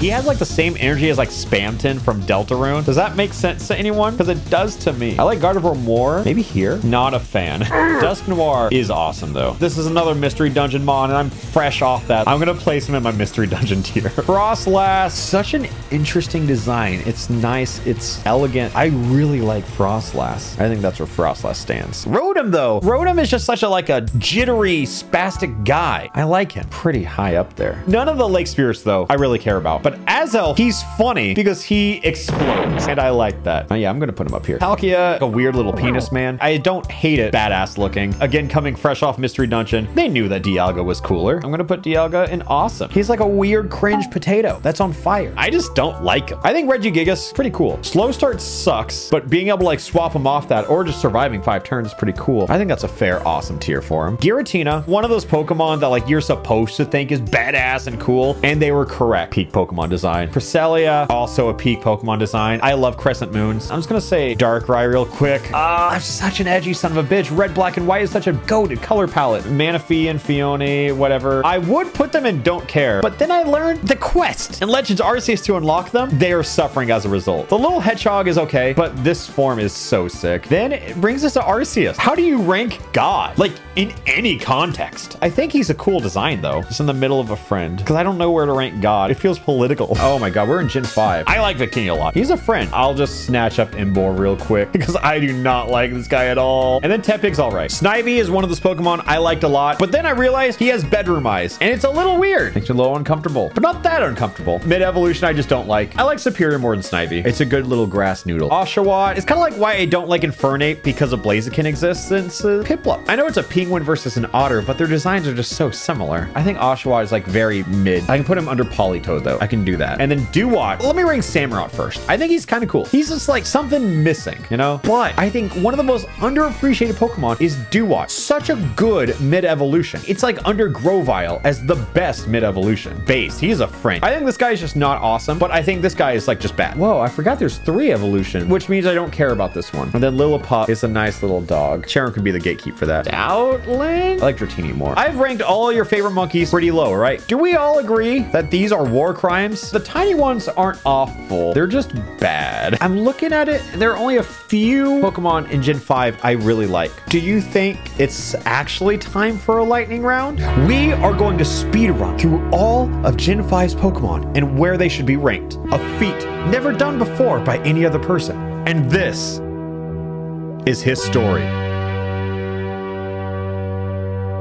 he has like the same energy as like Spamton from Deltarune. Does that make sense to anyone? Because it does to me. I like Gardevoir more. Maybe here. Not a fan. Dusknoir is awesome though. This is another mystery dungeon mon and I'm fresh off that. I'm gonna place him in my mystery dungeon tier. Froslass, such an interesting design. It's nice. It's elegant. I really like Froslass. I think that's where Froslass stands. Rotom though. Rotom is just such a like a jittery, spastic guy. I like him. Pretty high up there. None of the Lake Spirits though I really care about. But But Azelf, he's funny because he explodes. And I like that. Oh, yeah, I'm going to put him up here. Palkia, a weird little penis man. I don't hate it. Badass looking. Again, coming fresh off Mystery Dungeon. They knew that Dialga was cooler. I'm going to put Dialga in awesome. He's like a weird cringe potato that's on fire. I just don't like him. I think Regigigas, pretty cool. Slow start sucks, but being able to like swap him off that or just surviving five turns is pretty cool. I think that's a fair, awesome tier for him. Giratina, one of those Pokemon that like you're supposed to think is badass and cool, and they were correct. Peak Pokemon design. Cresselia, also a peak Pokemon design. I love Crescent Moons. I'm just gonna say Darkrai real quick. Ah, I'm such an edgy son of a bitch. Red, black, and white is such a goaded color palette. Manaphy and Phione, whatever. I would put them in Don't Care, but then I learned the quest in Legends Arceus to unlock them. They are suffering as a result. The little hedgehog is okay, but this form is so sick. Then it brings us to Arceus. How do you rank God? Like in any context. I think he's a cool design though. Just in the middle of a friend. Because I don't know where to rank God. It feels political. Oh my god, we're in Gen 5. I like Victini a lot. He's a friend. I'll just snatch up Emboar real quick because I do not like this guy at all. And then Tepig's all right. Snivy is one of those Pokemon I liked a lot, but then I realized he has bedroom eyes and it's a little weird. Makes me a little uncomfortable, but not that uncomfortable. Mid-evolution, I just don't like. I like Serperior more than Snivy. It's a good little grass noodle. Oshawott it's kind of like why I don't like Infernape because of Blaziken existence. Uh, Piplup. I know it's a penguin versus an otter, but their designs are just so similar. I think Oshawott is like very mid. I can put him under Politoed though. I can do that. And then Dewott. Let me rank Samurott first. I think he's kind of cool. He's just like something missing, you know? But I think one of the most underappreciated Pokemon is Dewott. Such a good mid-evolution. It's like under Grovyle as the best mid-evolution. Base. He's a friend. I think this guy is just not awesome, but I think this guy is like just bad. Whoa, I forgot there's three evolution, which means I don't care about this one. And then Lillipup is a nice little dog. Charon could be the gatekeep for that. Outland? I like Dratini more. I've ranked all your favorite monkeys pretty low, right? Do we all agree that these are war crimes? The tiny ones aren't awful. They're just bad. I'm looking at it. There are only a few Pokemon in Gen 5 I really like. Do you think it's actually time for a lightning round? We are going to speed run through all of Gen 5's Pokemon and where they should be ranked. A feat never done before by any other person. And this is his story.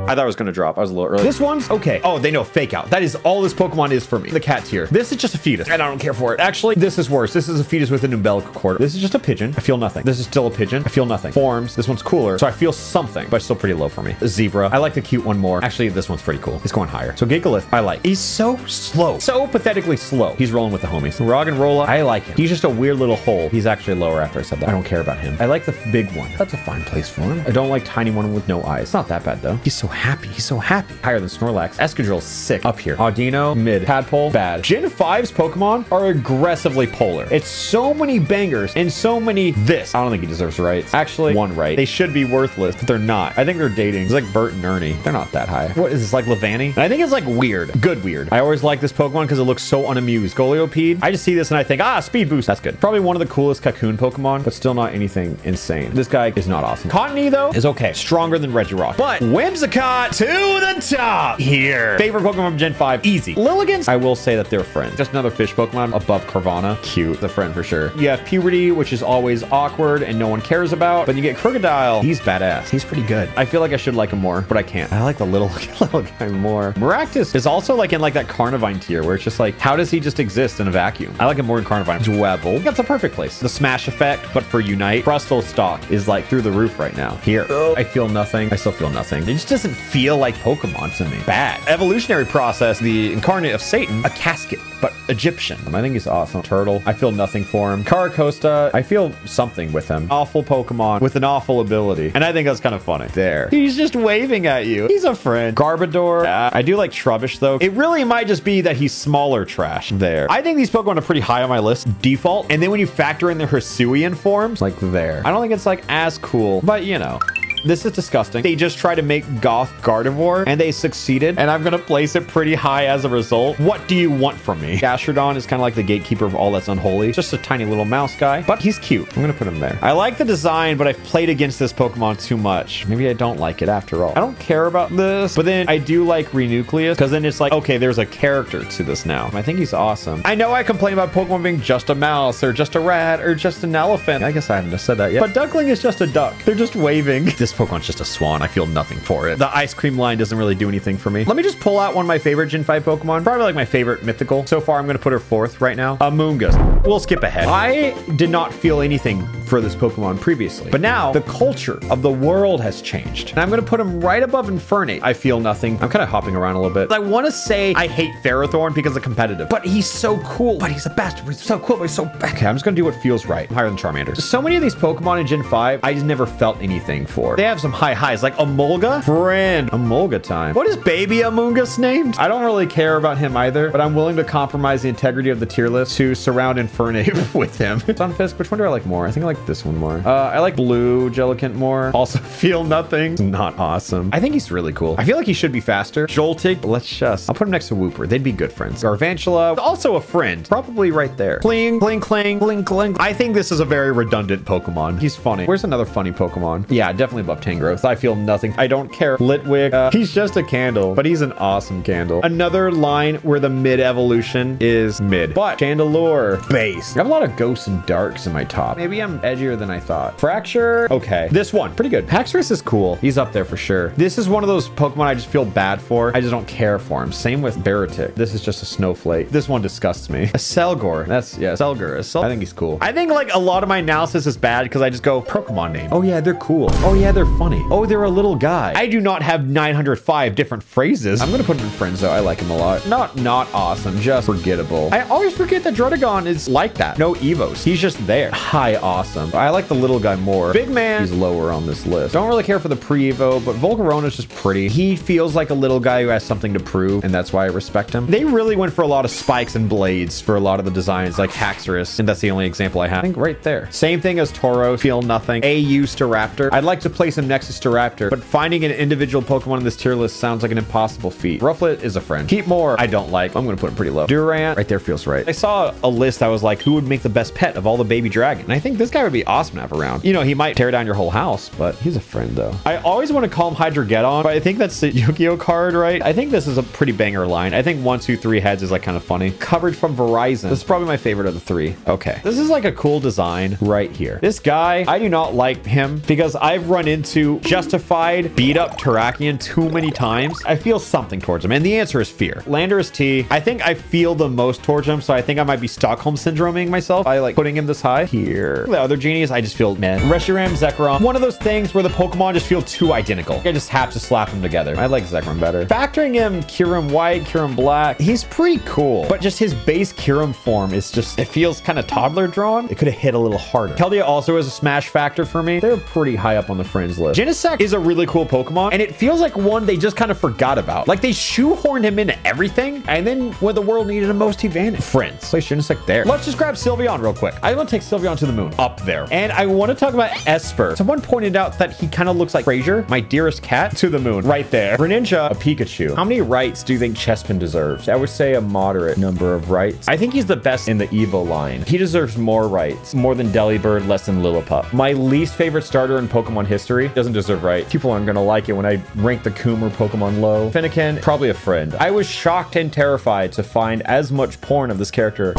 I thought it was going to drop. I was a little early. This one's okay. Oh, they know fake out. That is all this Pokemon is for me. The cat tier. This is just a fetus, and I don't care for it. Actually, this is worse. This is a fetus with an umbilical cord. This is just a pigeon. I feel nothing. This is still a pigeon. I feel nothing. Forms. This one's cooler, so I feel something, but still pretty low for me. A zebra. I like the cute one more. Actually, this one's pretty cool. It's going higher. So Gigalith, I like. He's so slow. So pathetically slow. He's rolling with the homies. Roggenrola, I like him. He's just a weird little hole. He's actually lower after I said that. I don't care about him. I like the big one. That's a fine place for him. I don't like tiny one with no eyes. Not that bad though. He's so happy. He's so happy. Higher than Snorlax. Excadrill's sick. Up here. Audino, mid. Tadpole, bad. Gen 5's Pokemon are aggressively polar. It's so many bangers and so many this. I don't think he deserves rights. Actually, one right. They should be worthless, but they're not. I think they're dating. It's like Bert and Ernie. They're not that high. What is this, like Leavanny? I think it's like weird. Good weird. I always like this Pokemon because it looks so unamused. Goliopede. I just see this and I think, ah, speed boost. That's good. Probably one of the coolest Cocoon Pokemon, but still not anything insane. This guy is not awesome. Cottonee, though, is okay. Stronger than Regirock. But Whimsicott to the top here. Favorite Pokemon from Gen 5, easy. Lilligans, I will say that they're friends. Just another fish Pokemon above Carvanha. Cute. The friend for sure. You have Puberty, which is always awkward and no one cares about. But you get Krookodile. He's badass. He's pretty good. I feel like I should like him more, but I can't. I like the little, little guy more. Maractus is also like in like that Carnivine tier where it's just like, how does he just exist in a vacuum? I like him more than Carnivine. Dwebble. That's a perfect place. The Smash effect, but for Unite. Brustle stock is like through the roof right now. Here. I feel nothing. I still feel nothing. It just doesn't feel like Pokemon to me. Bad. Evolutionary process, the incarnate of Satan, a casket, but Egyptian. I think he's awesome. Turtle, I feel nothing for him. Carracosta, I feel something with him. Awful Pokemon with an awful ability. And I think that's kind of funny. There. He's just waving at you. He's a friend. Garbodor. I do like Trubbish though. It really might just be that he's smaller trash. There. I think these Pokemon are pretty high on my list. Default. And then when you factor in their Hisuian forms, like there. I don't think it's like as cool, but you know. This is disgusting. They just tried to make Goth Gardevoir and they succeeded. And I'm going to place it pretty high as a result. What do you want from me? Gastrodon is kind of like the gatekeeper of all that's unholy. Just a tiny little mouse guy, but he's cute. I'm going to put him there. I like the design, but I've played against this Pokemon too much. Maybe I don't like it after all. I don't care about this, but then I do like Reuniclus because then it's like, okay, there's a character to this now. I think he's awesome. I know I complain about Pokemon being just a mouse or just a rat or just an elephant. I guess I haven't just said that yet. But Duckling is just a duck. They're just waving. This Pokemon's just a swan. I feel nothing for it. The ice cream line doesn't really do anything for me. Let me just pull out one of my favorite Gen 5 Pokemon. Probably like my favorite mythical. So far, I'm going to put her fourth right now. Amoonguss. We'll skip ahead. I did not feel anything for this Pokemon previously. But now the culture of the world has changed. And I'm going to put him right above Infernape. I feel nothing. I'm kind of hopping around a little bit. I want to say I hate Ferrothorn because of competitive, but he's so cool. But he's a bastard. He's so cool, but he's so... Okay, I'm just going to do what feels right. I'm higher than Charmander. So many of these Pokemon in Gen 5, I just never felt anything for. They have some high highs, like Emolga. Friend. Emolga time. What is baby Amoonguss named? I don't really care about him either, but I'm willing to compromise the integrity of the tier list to surround Infernape with him. Stunfisk, which one do I like more? I think I like this one more. Uh, I like blue Jellicent more. Also feel nothing. Not awesome. I think he's really cool. I feel like he should be faster. Joltik, let's just, I'll put him next to Wooper. They'd be good friends. Galvantula, also a friend. Probably right there. Cling, cling, Kling, cling, cling. I think this is a very redundant Pokemon. He's funny. Where's another funny Pokemon? Yeah, definitely above Tangrowth. I feel nothing. I don't care. Litwick, uh, he's just a candle, but he's an awesome candle. Another line where the mid evolution is mid, but Chandelure, base. I have a lot of ghosts and darks in my top. Maybe I'm edgier than I thought. Fraxure, okay. This one, pretty good. Haxorus is cool. He's up there for sure. This is one of those Pokemon I just feel bad for. I just don't care for him. Same with Baratic. This is just a snowflake. This one disgusts me. A Selgor. That's, yeah, Selgur. A Sel I think he's cool. I think like a lot of my analysis is bad because I just go Pokemon name. Oh yeah, they're cool. Oh yeah, they're funny. Oh, they're a little guy. I do not have 905 different phrases. I'm gonna put him in friends though. I like him a lot. Not not awesome, just forgettable. I always forget that Druddigon is like that. No Evos. He's just there. Hi, awesome. I like the little guy more. Big man, he's lower on this list. Don't really care for the pre-Evo, but Volcarona's just pretty. He feels like a little guy who has something to prove, and that's why I respect him. They really went for a lot of spikes and blades for a lot of the designs, like Haxorus, and that's the only example I have. I think right there. Same thing as Toro, feel nothing. AU Raptor. I'd like to place him next to Raptor, but finding an individual Pokemon in this tier list sounds like an impossible feat. Rufflet is a friend. Keep more, I don't like. I'm gonna put him pretty low. Durant, right there feels right. I saw a list that was like, who would make the best pet of all the baby dragon? And I think this guy would be awesome to have around. You know, he might tear down your whole house, but he's a friend though. I always want to call him Hydrogeddon, but I think that's the Yu-Gi-Oh card, right? I think this is a pretty banger line. I think one, two, three heads is like kind of funny. Coverage from Verizon. This is probably my favorite of the three. Okay. This is like a cool design right here. This guy, I do not like him because I've run into justified beat up Terrakion too many times. I feel something towards him. And the answer is fear. Landorus T, I think I feel the most towards him. So I think I might be Stockholm syndroming myself by like putting him this high here. The other genies, I just feel meh. Reshiram, Zekrom, one of those things where the Pokemon just feel too identical. I just have to slap them together. I like Zekrom better. Factoring him Kyurem White, Kyurem Black, he's pretty cool. But just his base Kyurem form is just, it feels kind of toddler drawn. It could have hit a little harder. Keldeo also is a smash factor for me. They're pretty high up on the friends list. Genesect is a really cool Pokemon, and it feels like one they just kind of forgot about. Like they shoehorned him into everything, and then when the world needed him most, he vanished. Friends. Place Genesect there. Let's just grab Sylveon real quick. I want to take Sylveon to the moon. Up there. And I want to talk about Espurr. Someone pointed out that he kind of looks like Frazier, my dearest cat, to the moon. Right there. Greninja, a Pikachu. How many rights do you think Chespin deserves? I would say a moderate number of rights. I think he's the best in the Evo line. He deserves more rights. More than Delibird, less than Lillipup. My least favorite starter in Pokemon history doesn't deserve right. People aren't gonna like it when I rank the Coomer Pokemon low. Fennekin, probably a friend. I was shocked and terrified to find as much porn of this character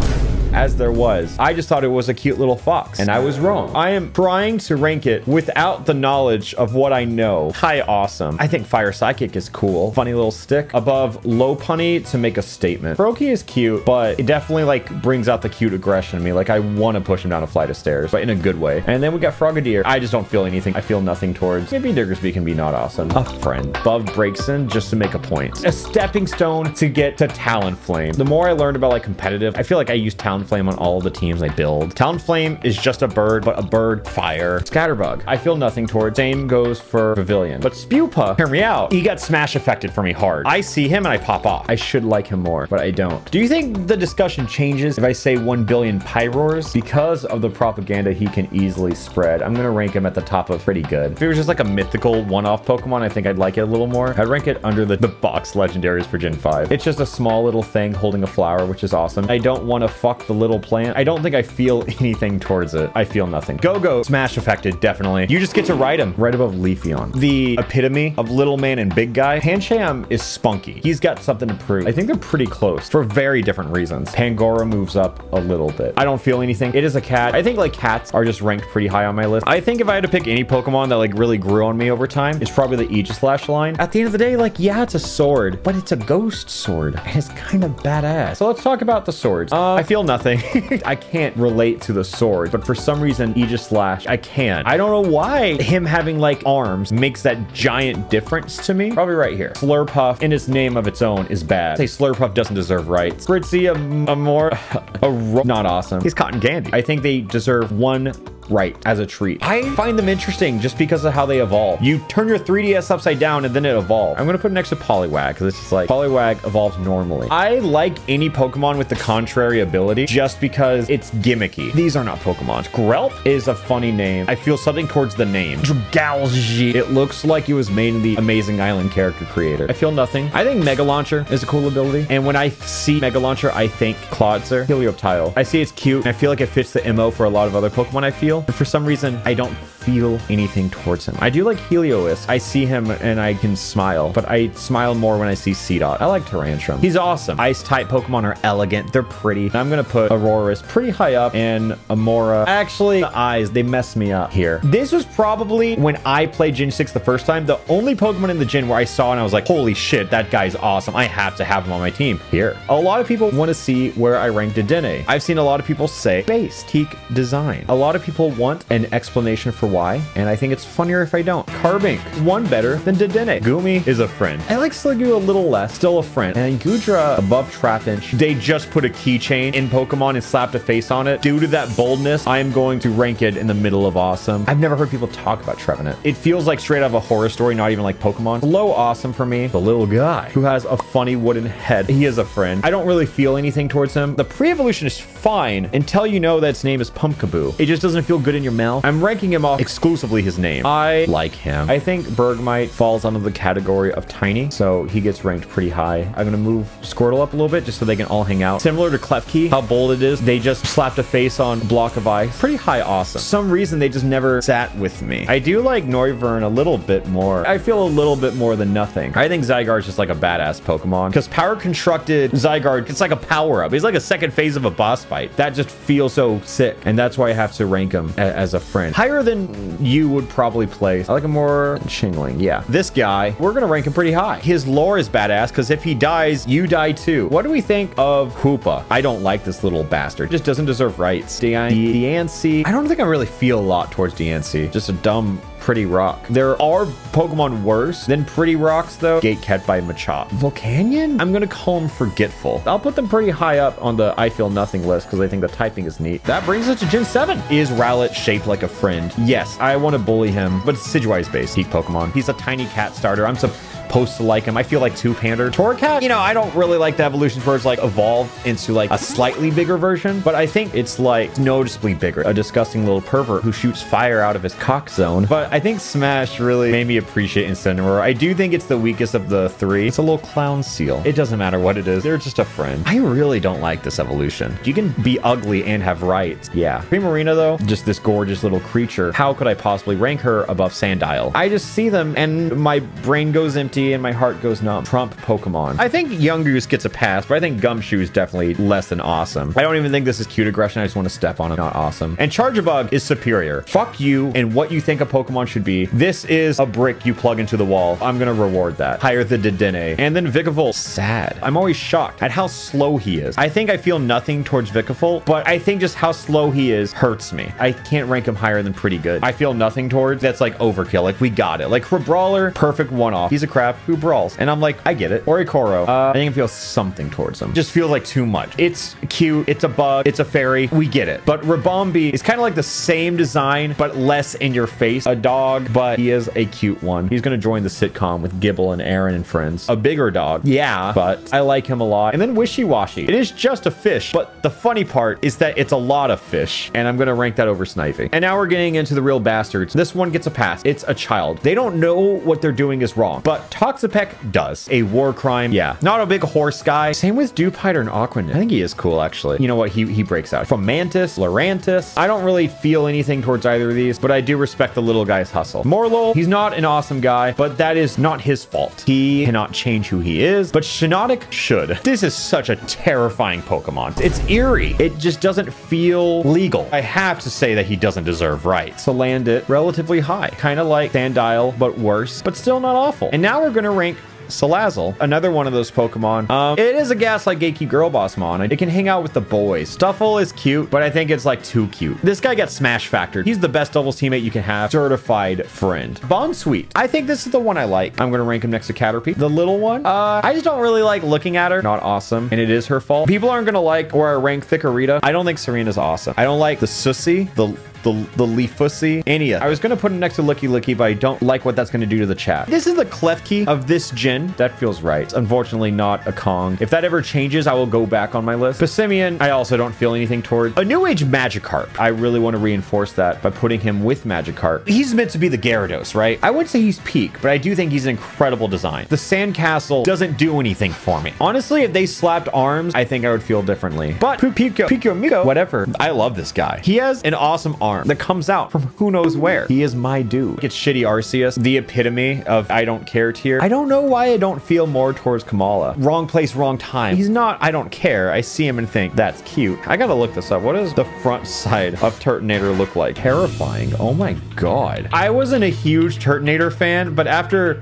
as there was. I just thought it was a cute little fox, and I was wrong. I am trying to rank it without the knowledge of what I know. Hi, awesome. I think Fire Psychic is cool. Funny little stick. Above Lopunny to make a statement. Froakie is cute, but it definitely like brings out the cute aggression in me. Like I want to push him down a flight of stairs, but in a good way. And then we got Frogadier. I just don't feel anything. I feel nothing towards. Maybe Diggersby can be not awesome. A friend. Above Braixen just to make a point. A stepping stone to get to Talonflame. The more I learned about like competitive, I feel like I use Talonflame on all the teams I build. Talonflame is just a bird, but a bird fire. Scatterbug. I feel nothing towards. Same goes for Pavilion. But Spewpa, hear me out. He got smash affected for me hard. I see him and I pop off. I should like him more, but I don't. Do you think the discussion changes if I say 1 billion Pyroars? Because of the propaganda he can easily spread, I'm gonna rank him at the top of pretty good. If it was just like a mythical one-off Pokemon, I think I'd like it a little more. I'd rank it under the, the box legendaries for Gen 5. It's just a small little thing holding a flower, which is awesome. I don't want to fuck the little plant. I don't think I feel anything towards it. I feel nothing. Go-Go, smash affected, definitely. You just get to ride him right above Leafeon. The epitome of little man and big guy. Pancham is spunky. He's got something to prove. I think they're pretty close for very different reasons. Pangoro moves up a little bit. I don't feel anything. It is a cat. I think like cats are just ranked pretty high on my list. I think if I had to pick any Pokemon that like really grew on me over time, it's probably the Aegislash line. At the end of the day, like, yeah, it's a sword, but it's a ghost sword. And it's kind of badass. So let's talk about the swords. Uh, I feel nothing. I can't relate to the sword, but for some reason, Aegislash, I can. I don't know why him having like arms makes that giant difference to me. Probably right here. Slurpuff in its name of its own is bad. Say Slurpuff doesn't deserve rights. Gritzy, a, a more, a, not awesome. He's cotton candy. I think they deserve one right as a treat. I find them interesting just because of how they evolve. You turn your 3DS upside down and then it evolves. I'm going to put next to Poliwag because it's just like Poliwag evolves normally. I like any Pokemon with the contrary ability just because it's gimmicky. These are not Pokemon. Grelp is a funny name. I feel something towards the name. Dragalge. It looks like it was made in the Amazing Island character creator. I feel nothing. I think Mega Launcher is a cool ability. And when I see Mega Launcher, I think Clawitzer, Helioptile. I see it's cute. I feel like it fits the MO for a lot of other Pokemon I feel. For some reason, I don't feel anything towards him. I do like Heliolisk. I see him and I can smile, but I smile more when I see Seedot. I like Tyrantrum. He's awesome. Ice type Pokemon are elegant. They're pretty. I'm going to put Aurorus pretty high up and Amaura. Actually, the eyes, they mess me up here. This was probably when I played Gen 6 the first time, the only Pokemon in the Gen where I saw and I was like, holy shit, that guy's awesome. I have to have him on my team. Here. A lot of people want to see where I ranked Dedenne. I've seen a lot of people say base, teak, design. A lot of people want an explanation for why, and I think it's funnier if I don't. Carbink, one better than Dedenne. Goomy is a friend. I like Sliggoo a little less, still a friend. And Goodra above Trapinch. They just put a keychain in Pokemon and slapped a face on it. Due to that boldness, I am going to rank it in the middle of awesome. I've never heard people talk about Trevenant. It feels like straight out of a horror story, not even like Pokemon. Below awesome for me, the little guy who has a funny wooden head. He is a friend. I don't really feel anything towards him. The pre-evolution is fine until you know that its name is Pumpkaboo. It just doesn't feel good in your mouth. I'm ranking him off exclusively his name. I like him. I think Bergmite falls under the category of tiny, so he gets ranked pretty high. I'm gonna move Squirtle up a little bit just so they can all hang out. Similar to Klefki, how bold it is. They just slapped a face on a block of ice. Pretty high awesome. some reason they just never sat with me. I do like Noivern a little bit more. I feel a little bit more than nothing. I think Zygarde's just like a badass Pokemon because power constructed Zygarde, it's like a power up. He's like a second phase of a boss fight. That just feels so sick. And that's why I have to rank him a- as a friend. Higher than you would probably place. I like him more Chingling. Yeah. This guy, we're going to rank him pretty high. His lore is badass because if he dies, you die too. What do we think of Hoopa? I don't like this little bastard. Just doesn't deserve rights. Dean- Diancie. I don't think I really feel a lot towards Diancie. Just a dumb Pretty Rock. There are Pokemon worse than Pretty Rocks, though. Gatecat by Machop. Volcanion? I'm gonna call him Forgetful. I'll put them pretty high up on the I Feel Nothing list because I think the typing is neat. That brings us to Gen 7. Is Rowlet shaped like a friend? Yes, I want to bully him, but it's Decidueye based. Peak Pokemon. He's a tiny cat starter. I'm supposed to like him. I feel like Two Pander. Torracat, you know, I don't really like the evolutions where it's like evolved into like a slightly bigger version, but I think it's like noticeably bigger. A disgusting little pervert who shoots fire out of his cock zone. But I think Smash really made me appreciate Incineroar. I do think it's the weakest of the three. It's a little clown seal. It doesn't matter what it is. They're just a friend. I really don't like this evolution. You can be ugly and have rights. Yeah. Primarina though, just this gorgeous little creature. How could I possibly rank her above Sandile? I just see them and my brain goes empty and my heart goes numb. Trump Pokemon. I think Yungoos gets a pass, but I think Gumshoos is definitely less than awesome. I don't even think this is cute aggression. I just want to step on it. Not awesome. And Charjabug is superior. Fuck you and what you think a Pokemon should be. This is a brick you plug into the wall. I'm going to reward that. Higher the Dedenne. And then Vikavolt. Sad. I'm always shocked at how slow he is. I think I feel nothing towards Vikavolt, but I think just how slow he is hurts me. I can't rank him higher than pretty good. I feel nothing towards. That's like overkill. Like we got it. Like for Brawler, perfect one-off. He's a crap who brawls. And I'm like, I get it. Oricorio, uh, I think I feel something towards him. Just feels like too much. It's cute. It's a bug. It's a fairy. We get it. But Ribombee is kind of like the same design, but less in your face. A dog, but he is a cute one. He's going to join the sitcom with Gible and Aron and friends. A bigger dog. Yeah, but I like him a lot. And then Wishiwashi. It is just a fish, but the funny part is that it's a lot of fish. And I'm going to rank that over Snivy. And now we're getting into the real bastards. This one gets a pass. It's a child. They don't know what they're doing is wrong, but Toxapex does. A war crime, yeah. Not a big horse guy. Same with Dewpider and Aquanet. I think he is cool, actually. You know what? He, he breaks out. From Mantis, Lurantis. I don't really feel anything towards either of these, but I do respect the little guy's hustle. Morelull, he's not an awesome guy, but that is not his fault. He cannot change who he is, but Shiinotic should. This is such a terrifying Pokemon. It's eerie. It just doesn't feel legal. I have to say that he doesn't deserve rights. To land it relatively high, kind of like Sandile, but worse, but still not awful. And now we're going to rank Salazzle, another one of those Pokemon. Um, it is a Gaslight Gatekeep Girl Boss Mon. It can hang out with the boys. Stufful is cute, but I think it's like too cute. This guy gets smash factored. He's the best doubles teammate you can have. Certified friend. Bounsweet. I think this is the one I like. I'm gonna rank him next to Caterpie. The little one. Uh, I just don't really like looking at her. Not awesome, and it is her fault. People aren't gonna like where I rank Thickerita. I don't think Serena's awesome. I don't like the Sussy, the the, the Leafussy, Ania. I was going to put it next to Lickilicky, but I don't like what that's going to do to the chat. This is the Klefki of this gen. That feels right. Unfortunately, not a Kong. If that ever changes, I will go back on my list. Passimian, I also don't feel anything towards. A New Age Magikarp. I really want to reinforce that by putting him with Magikarp. He's meant to be the Gyarados, right? I wouldn't say he's peak, but I do think he's an incredible design. The Sandcastle doesn't do anything for me. Honestly, if they slapped arms, I think I would feel differently. But Pupiko, Piko Miko, whatever. I love this guy. He has an awesome arm that comes out from who knows where. He is my dude. It's shitty Arceus, the epitome of I don't care tier. I don't know why I don't feel more towards Komala. Wrong place, wrong time. He's not, I don't care. I see him and think, that's cute. I gotta look this up. What does the front side of Turtonator look like? Terrifying. Oh my god. I wasn't a huge Turtonator fan, but after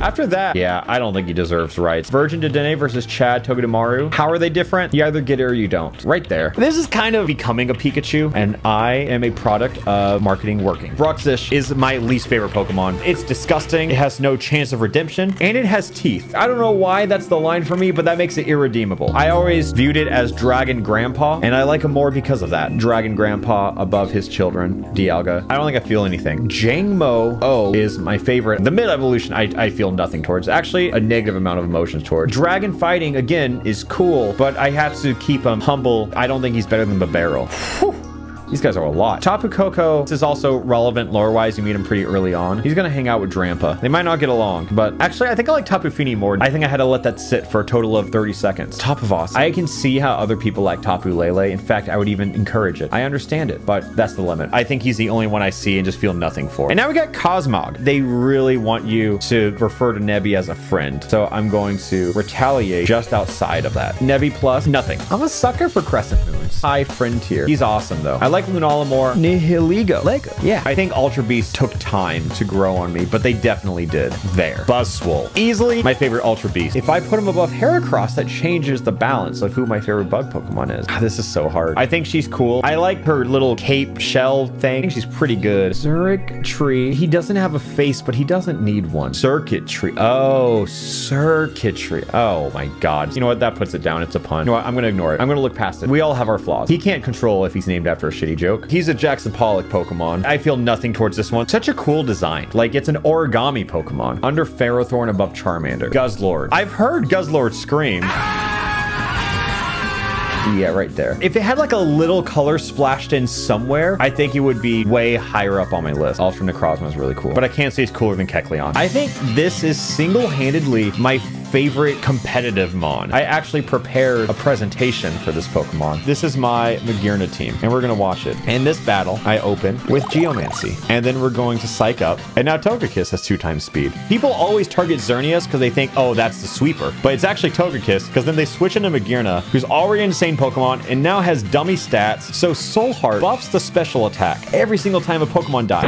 after that, yeah, I don't think he deserves rights. Virgin to Dedenne versus Chad Togedemaru. How are they different? You either get it or you don't. Right there. This is kind of becoming a Pikachu, and I am a product of marketing working. Bruxish is my least favorite Pokemon. It's disgusting. It has no chance of redemption, and it has teeth. I don't know why that's the line for me, but that makes it irredeemable. I always viewed it as Dragon Grandpa, and I like him more because of that. Dragon Grandpa above his children, Dialga. I don't think I feel anything. Jangmo-o is my favorite. The mid-evolution, I, I feel nothing towards. Actually, a negative amount of emotions towards. Dragon fighting, again, is cool, but I have to keep him humble. I don't think he's better than Babero. These guys are a lot. Tapu Koko this is also relevant lore-wise. You meet him pretty early on. He's gonna hang out with Drampa. They might not get along, but actually, I think I like Tapu Fini more. I think I had to let that sit for a total of 30 seconds. Tapu Voss. I can see how other people like Tapu Lele. In fact, I would even encourage it. I understand it, but that's the limit. I think he's the only one I see and just feel nothing for. And now we got Cosmog. They really want you to refer to Nebby as a friend, so I'm going to retaliate just outside of that. Nebby plus, nothing. I'm a sucker for Crescent Moons. High friend tier. He's awesome, though. I like Lunala more. Nihilego. Lego. Yeah. I think Ultra Beast took time to grow on me, but they definitely did. There. Buzzwole. Easily my favorite Ultra Beast. If I put him above Heracross, that changes the balance of who my favorite bug Pokemon is. This is so hard. I think she's cool. I like her little cape shell thing. She's pretty good. Xurkitree. He doesn't have a face, but he doesn't need one. Circuit Tree. Oh, circuitry. Oh my god. You know what? That puts it down. It's a pun. You know what? I'm gonna ignore it. I'm gonna look past it. We all have our flaws. He can't control if he's named after a shitty joke. He's a Jackson Pollock Pokemon. I feel nothing towards this one. Such a cool design. Like it's an origami Pokemon. Under Ferrothorn above Charmander. Guzzlord. I've heard Guzzlord scream. Yeah, right there. If it had like a little color splashed in somewhere, I think it would be way higher up on my list. Ultra Necrozma is really cool, but I can't say it's cooler than Kecleon. I think this is single-handedly my favorite competitive Mon. I actually prepared a presentation for this Pokemon. This is my Magearna team, and we're gonna watch it. In this battle, I open with Geomancy, and then we're going to Psych Up, and now Togekiss has two times speed. People always target Xerneas because they think, oh, that's the sweeper, but it's actually Togekiss because then they switch into Magearna, who's already an insane Pokemon, and now has dummy stats, so Soul Heart buffs the special attack every single time a Pokemon dies.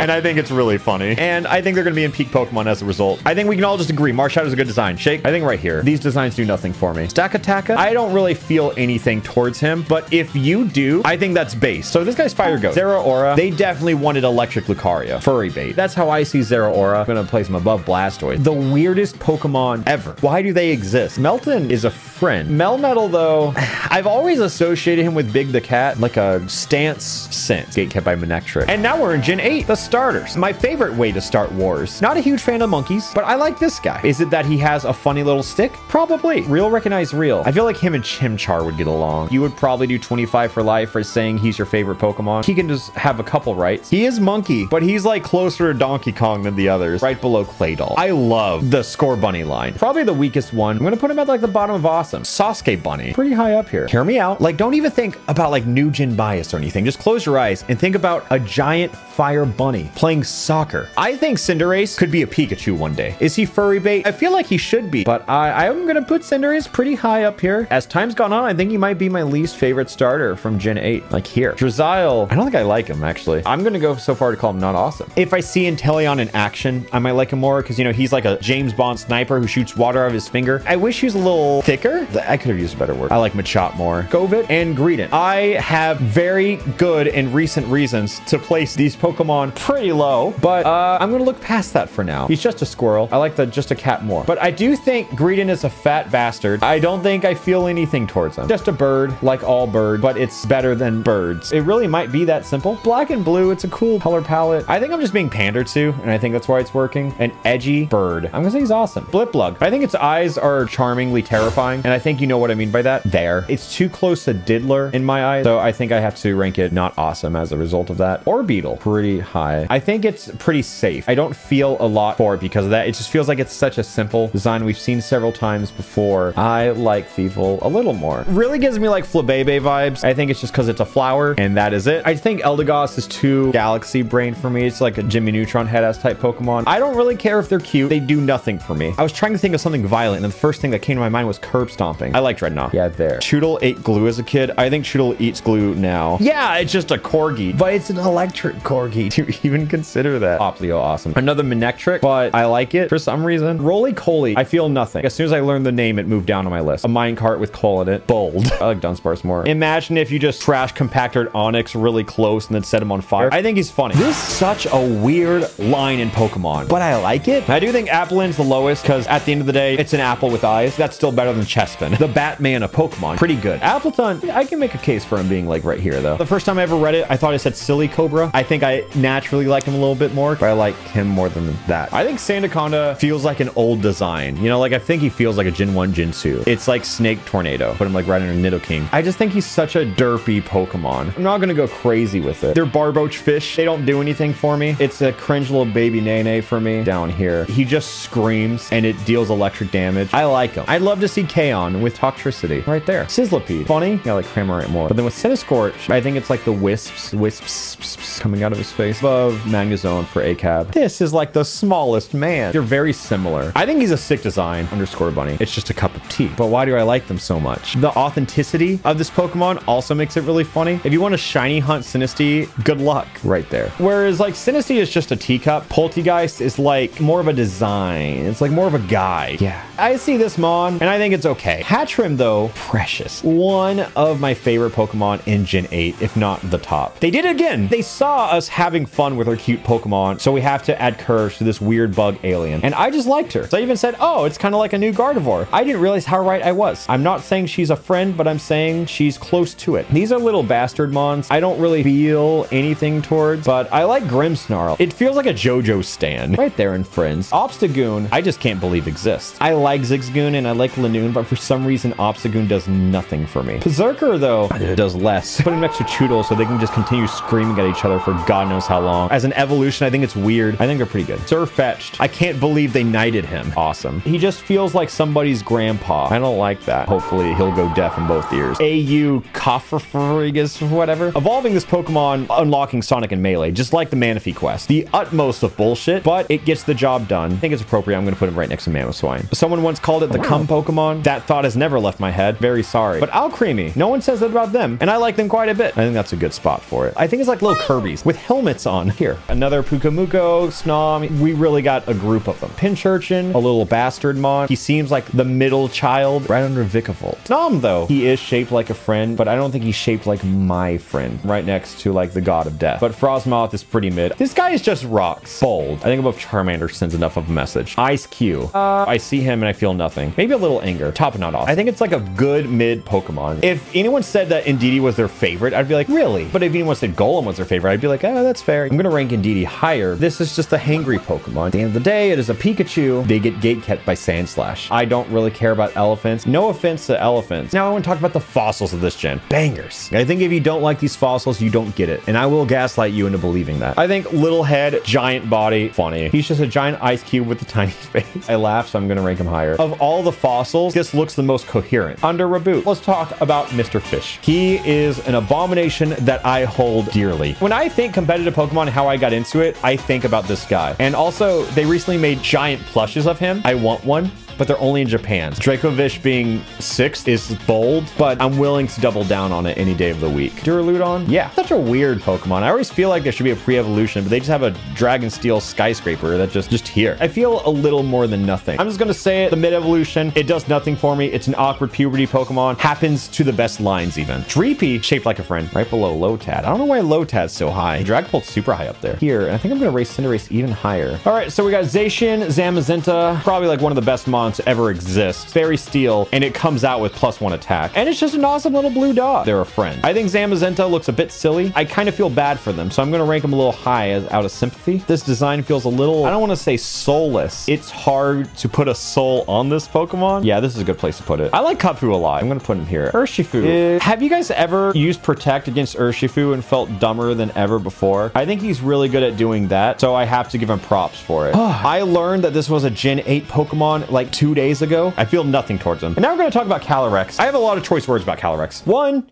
And I think it's really funny. And I think they're gonna be in peak Pokemon as a result. I think we can all just agree, Marshadow is a good design. Shake, I think right here. These designs do nothing for me. Stakataka, I don't really feel anything towards him, but if you do, I think that's base. So this guy's Fire Ghost. Zeraora, they definitely wanted Electric Lucario. Furry bait. That's how I see Zeraora. I'm gonna place him above Blastoise. The weirdest Pokemon ever. Why do they exist? Meltan is a friend. Melmetal, though, I've always associated him with Big the Cat, like a stance scent, Gate kept by Manectric. And now we're in Gen 8, the starters. My favorite way to start wars. Not a huge fan of monkeys, but I like this guy. Is it that he has a funny little stick? Probably. Real recognize real. I feel like him and Chimchar would get along. You would probably do 25 for life for saying he's your favorite Pokemon. He can just have a couple rights. He is monkey, but he's like closer to Donkey Kong than the others, right below Claydol. I love the Scorbunny line. Probably the weakest one. I'm gonna put him at like the bottom of awesome. Sasuke Bunny, pretty high up here. Hear me out. Like, don't even think about like new gen bias or anything. Just close your eyes and think about a giant fire bunny playing soccer. I think Cinderace could be a Pikachu one day. Is he furry bait? I feel like he should be, but I, I'm gonna put Cinderace pretty high up here. As time's gone on, I think he might be my least favorite starter from Gen 8. Like here. Drizzile, I don't think I like him actually. I'm gonna go so far to call him not awesome. If I see Inteleon in action, I might like him more because you know he's like a James Bond sniper who shoots water out of his finger. I wish he was a little thicker. I could have used a better word. I like Machop more. Govit and Greedent. I have very good and recent reasons to place these Pokemon pretty low, but uh, I'm gonna look past that for now. He's just a squirrel. I like the just a cat more. But I do think Greedent is a fat bastard. I don't think I feel anything towards him. Just a bird, like all bird, but it's better than birds. It really might be that simple. Black and blue, it's a cool color palette. I think I'm just being pandered to, and I think that's why it's working. An edgy bird. I'm gonna say he's awesome. Blipbug. I think its eyes are charmingly terrifying, and I think you know what I mean by that. There. It's too close to Diddler in my eyes, so I think I have to rank it not awesome as a result of that. Orbeetle, Pretty high. I think it's pretty safe. I don't feel a lot for it because of that. It just feels like it's such a simple design we've seen several times before. I like Thievul a little more. Really gives me like Flabebe vibes. I think it's just because it's a flower and that is it. I think Eldegoss is too galaxy brain for me. It's like a Jimmy Neutron head ass type Pokemon. I don't really care if they're cute. They do nothing for me. I was trying to think of something violent and the first thing that came to my mind was curb stomping. I like Dreadnought. Yeah, there. Chewtle ate glue as a kid. I think Chewtle eats glue now. Yeah, it's just a corgi, but it's an electric corgi. Do you even consider that? Oplio, awesome. Another Manectric, but I like it for some reason. Rolycoly, I feel nothing. As soon as I learned the name, it moved down on my list. A minecart with coal in it. Bold. I like Dunsparce more. Imagine if you just trash compacted Onix really close and then set him on fire. I think he's funny. This is such a weird line in Pokemon, but I like it. I do think Applin's the lowest because at the end of the day, it's an apple with eyes. That's still better than Chespin. The Batman of Pokemon. Pretty good. Appletun, I can make a case for him being like right here though. The first time I ever read it, I thought it said Silly Cobra. I think I naturally like him a little bit more, but I like him more than that. I think Sandaconda feels like an old design. You know, like I think he feels like a Gen 1 Jinsu. It's like Snake Tornado. Put him like right under Nidoking. I just think he's such a derpy Pokemon. I'm not gonna go crazy with it. They're Barboach fish. They don't do anything for me. It's a cringe little baby Nene for me down here. He just screams and it deals electric damage. I like him. I'd love to see Kaon with Toxtricity right there. Sizzlipede. Funny. Yeah, like Cramorant more. But then with Centiskorch, I think it's like the wisps, wisps coming out of his face. Above Magnezone for ACAB. This is like the smallest man. They're very similar. I think he's a design underscore bunny. It's just a cup of tea. But why do I like them so much? The authenticity of this Pokemon also makes it really funny. If you want to shiny hunt Sinistea, good luck right there. Whereas like Sinistea is just a teacup. Polteageist is like more of a design. It's like more of a guy. Yeah. I see this Mon and I think it's okay. Hatchrim though, precious. One of my favorite Pokemon in Gen 8, if not the top. They did it again. They saw us having fun with our cute Pokemon, so we have to add curves to this weird bug alien. And I just liked her. So I even said, oh, Oh, it's kind of like a new Gardevoir. I didn't realize how right I was. I'm not saying she's a friend, but I'm saying she's close to it. These are little bastard mons. I don't really feel anything towards, but I like Grimmsnarl. It feels like a JoJo stand right there in Friends. Obstagoon, I just can't believe exists. I like Zigzagoon and I like Linoone, but for some reason, Obstagoon does nothing for me. Perrserker, though, does less. Put next to Chewtle so they can just continue screaming at each other for God knows how long. As an evolution, I think it's weird. I think they're pretty good. Sirfetch'd. I can't believe they knighted him. Awesome. He just feels like somebody's grandpa. I don't like that. Hopefully, he'll go deaf in both ears. AU Cofferfrigus, whatever. Evolving this Pokemon, unlocking Sonic and Melee, just like the Manaphy quest. The utmost of bullshit, but it gets the job done. I think it's appropriate. I'm going to put him right next to Mamoswine. Someone once called it the cum Pokemon. That thought has never left my head. Very sorry. But Alcremie, no one says that about them, and I like them quite a bit. I think that's a good spot for it. I think it's like little Kirby's with helmets on. Here, another Pukamuko, Snom. We really got a group of them. Pinchurchin, a little bastard He seems like the middle child right under Vikavolt. Snom, though, he is shaped like a friend, but I don't think he's shaped like my friend. Right next to like the god of death. But Frosmoth is pretty mid. This guy is just rocks. Bold. I think above Charmander sends enough of a message. Ice Q. Uh, I see him and I feel nothing. Maybe a little anger. Top not off. I think it's like a good mid Pokemon. If anyone said that Indeedee was their favorite, I'd be like, really? But if anyone said Golem was their favorite, I'd be like, oh, that's fair. I'm gonna rank Indeedee higher. This is just a hangry Pokemon. At the end of the day, it is a Pikachu. They get gate kept by Sandslash. I don't really care about elephants. No offense to elephants. Now I want to talk about the fossils of this gen. Bangers. I think if you don't like these fossils, you don't get it. And I will gaslight you into believing that. I think little head, giant body, funny. He's just a giant ice cube with a tiny face. I laugh, so I'm gonna rank him higher. Of all the fossils, this looks the most coherent. Under Reboot, let's talk about Mr. Fish. He is an abomination that I hold dearly. When I think competitive Pokemon how I got into it, I think about this guy. And also, they recently made giant plushes of him. I want one but they're only in Japan. Dracovish being sixth is bold, but I'm willing to double down on it any day of the week. Duraludon? Yeah. Such a weird Pokemon. I always feel like there should be a pre-evolution, but they just have a Dragon Steel Skyscraper that's just, just here. I feel a little more than nothing. I'm just gonna say it, the mid-evolution, it does nothing for me. It's an awkward puberty Pokemon. Happens to the best lines even. Dreepy, shaped like a friend, right below Lotad. I don't know why Lotad's so high. Dragapult's super high up there. Here, and I think I'm gonna race Cinderace even higher. All right, so we got Zacian, Zamazenta, probably like one of the best mons ever exist. Fairy Steel, and it comes out with plus one attack. And it's just an awesome little blue dog. They're a friend. I think Zamazenta looks a bit silly. I kind of feel bad for them, so I'm going to rank them a little high as out of sympathy. This design feels a little, I don't want to say soulless. It's hard to put a soul on this Pokemon. Yeah, this is a good place to put it. I like Kapu a lot. I'm going to put him here. Urshifu. Uh, have you guys ever used Protect against Urshifu and felt dumber than ever before? I think he's really good at doing that, so I have to give him props for it. I learned that this was a Gen 8 Pokemon like two days ago. I feel nothing towards him. And now we're going to talk about Calyrex. I have a lot of choice words about Calyrex. One,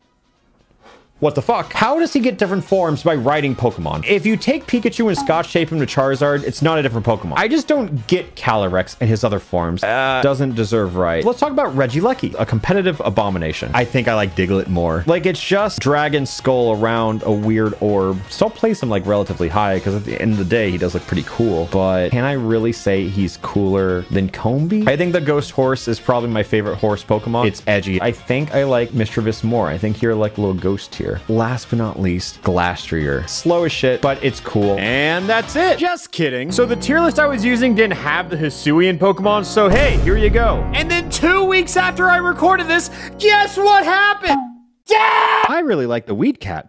what the fuck? How does he get different forms by riding Pokemon? If you take Pikachu and Scotch tape him to Charizard, it's not a different Pokemon. I just don't get Calyrex and his other forms. Uh, doesn't deserve right. Let's talk about Regieleki, a competitive abomination. I think I like Diglett more. Like, it's just Dragon Skull around a weird orb. Still place him, like, relatively high, because at the end of the day, he does look pretty cool. But can I really say he's cooler than Combee? I think the Ghost Horse is probably my favorite horse Pokemon. It's edgy. I think I like Mischievous more. I think you're like a little ghost here. Last but not least, Glastrier. Slow as shit, but it's cool. And that's it. Just kidding. So the tier list I was using didn't have the Hisuian Pokemon, so hey, here you go. And then two weeks after I recorded this, guess what happened? Yeah! I really like the Weed Cat.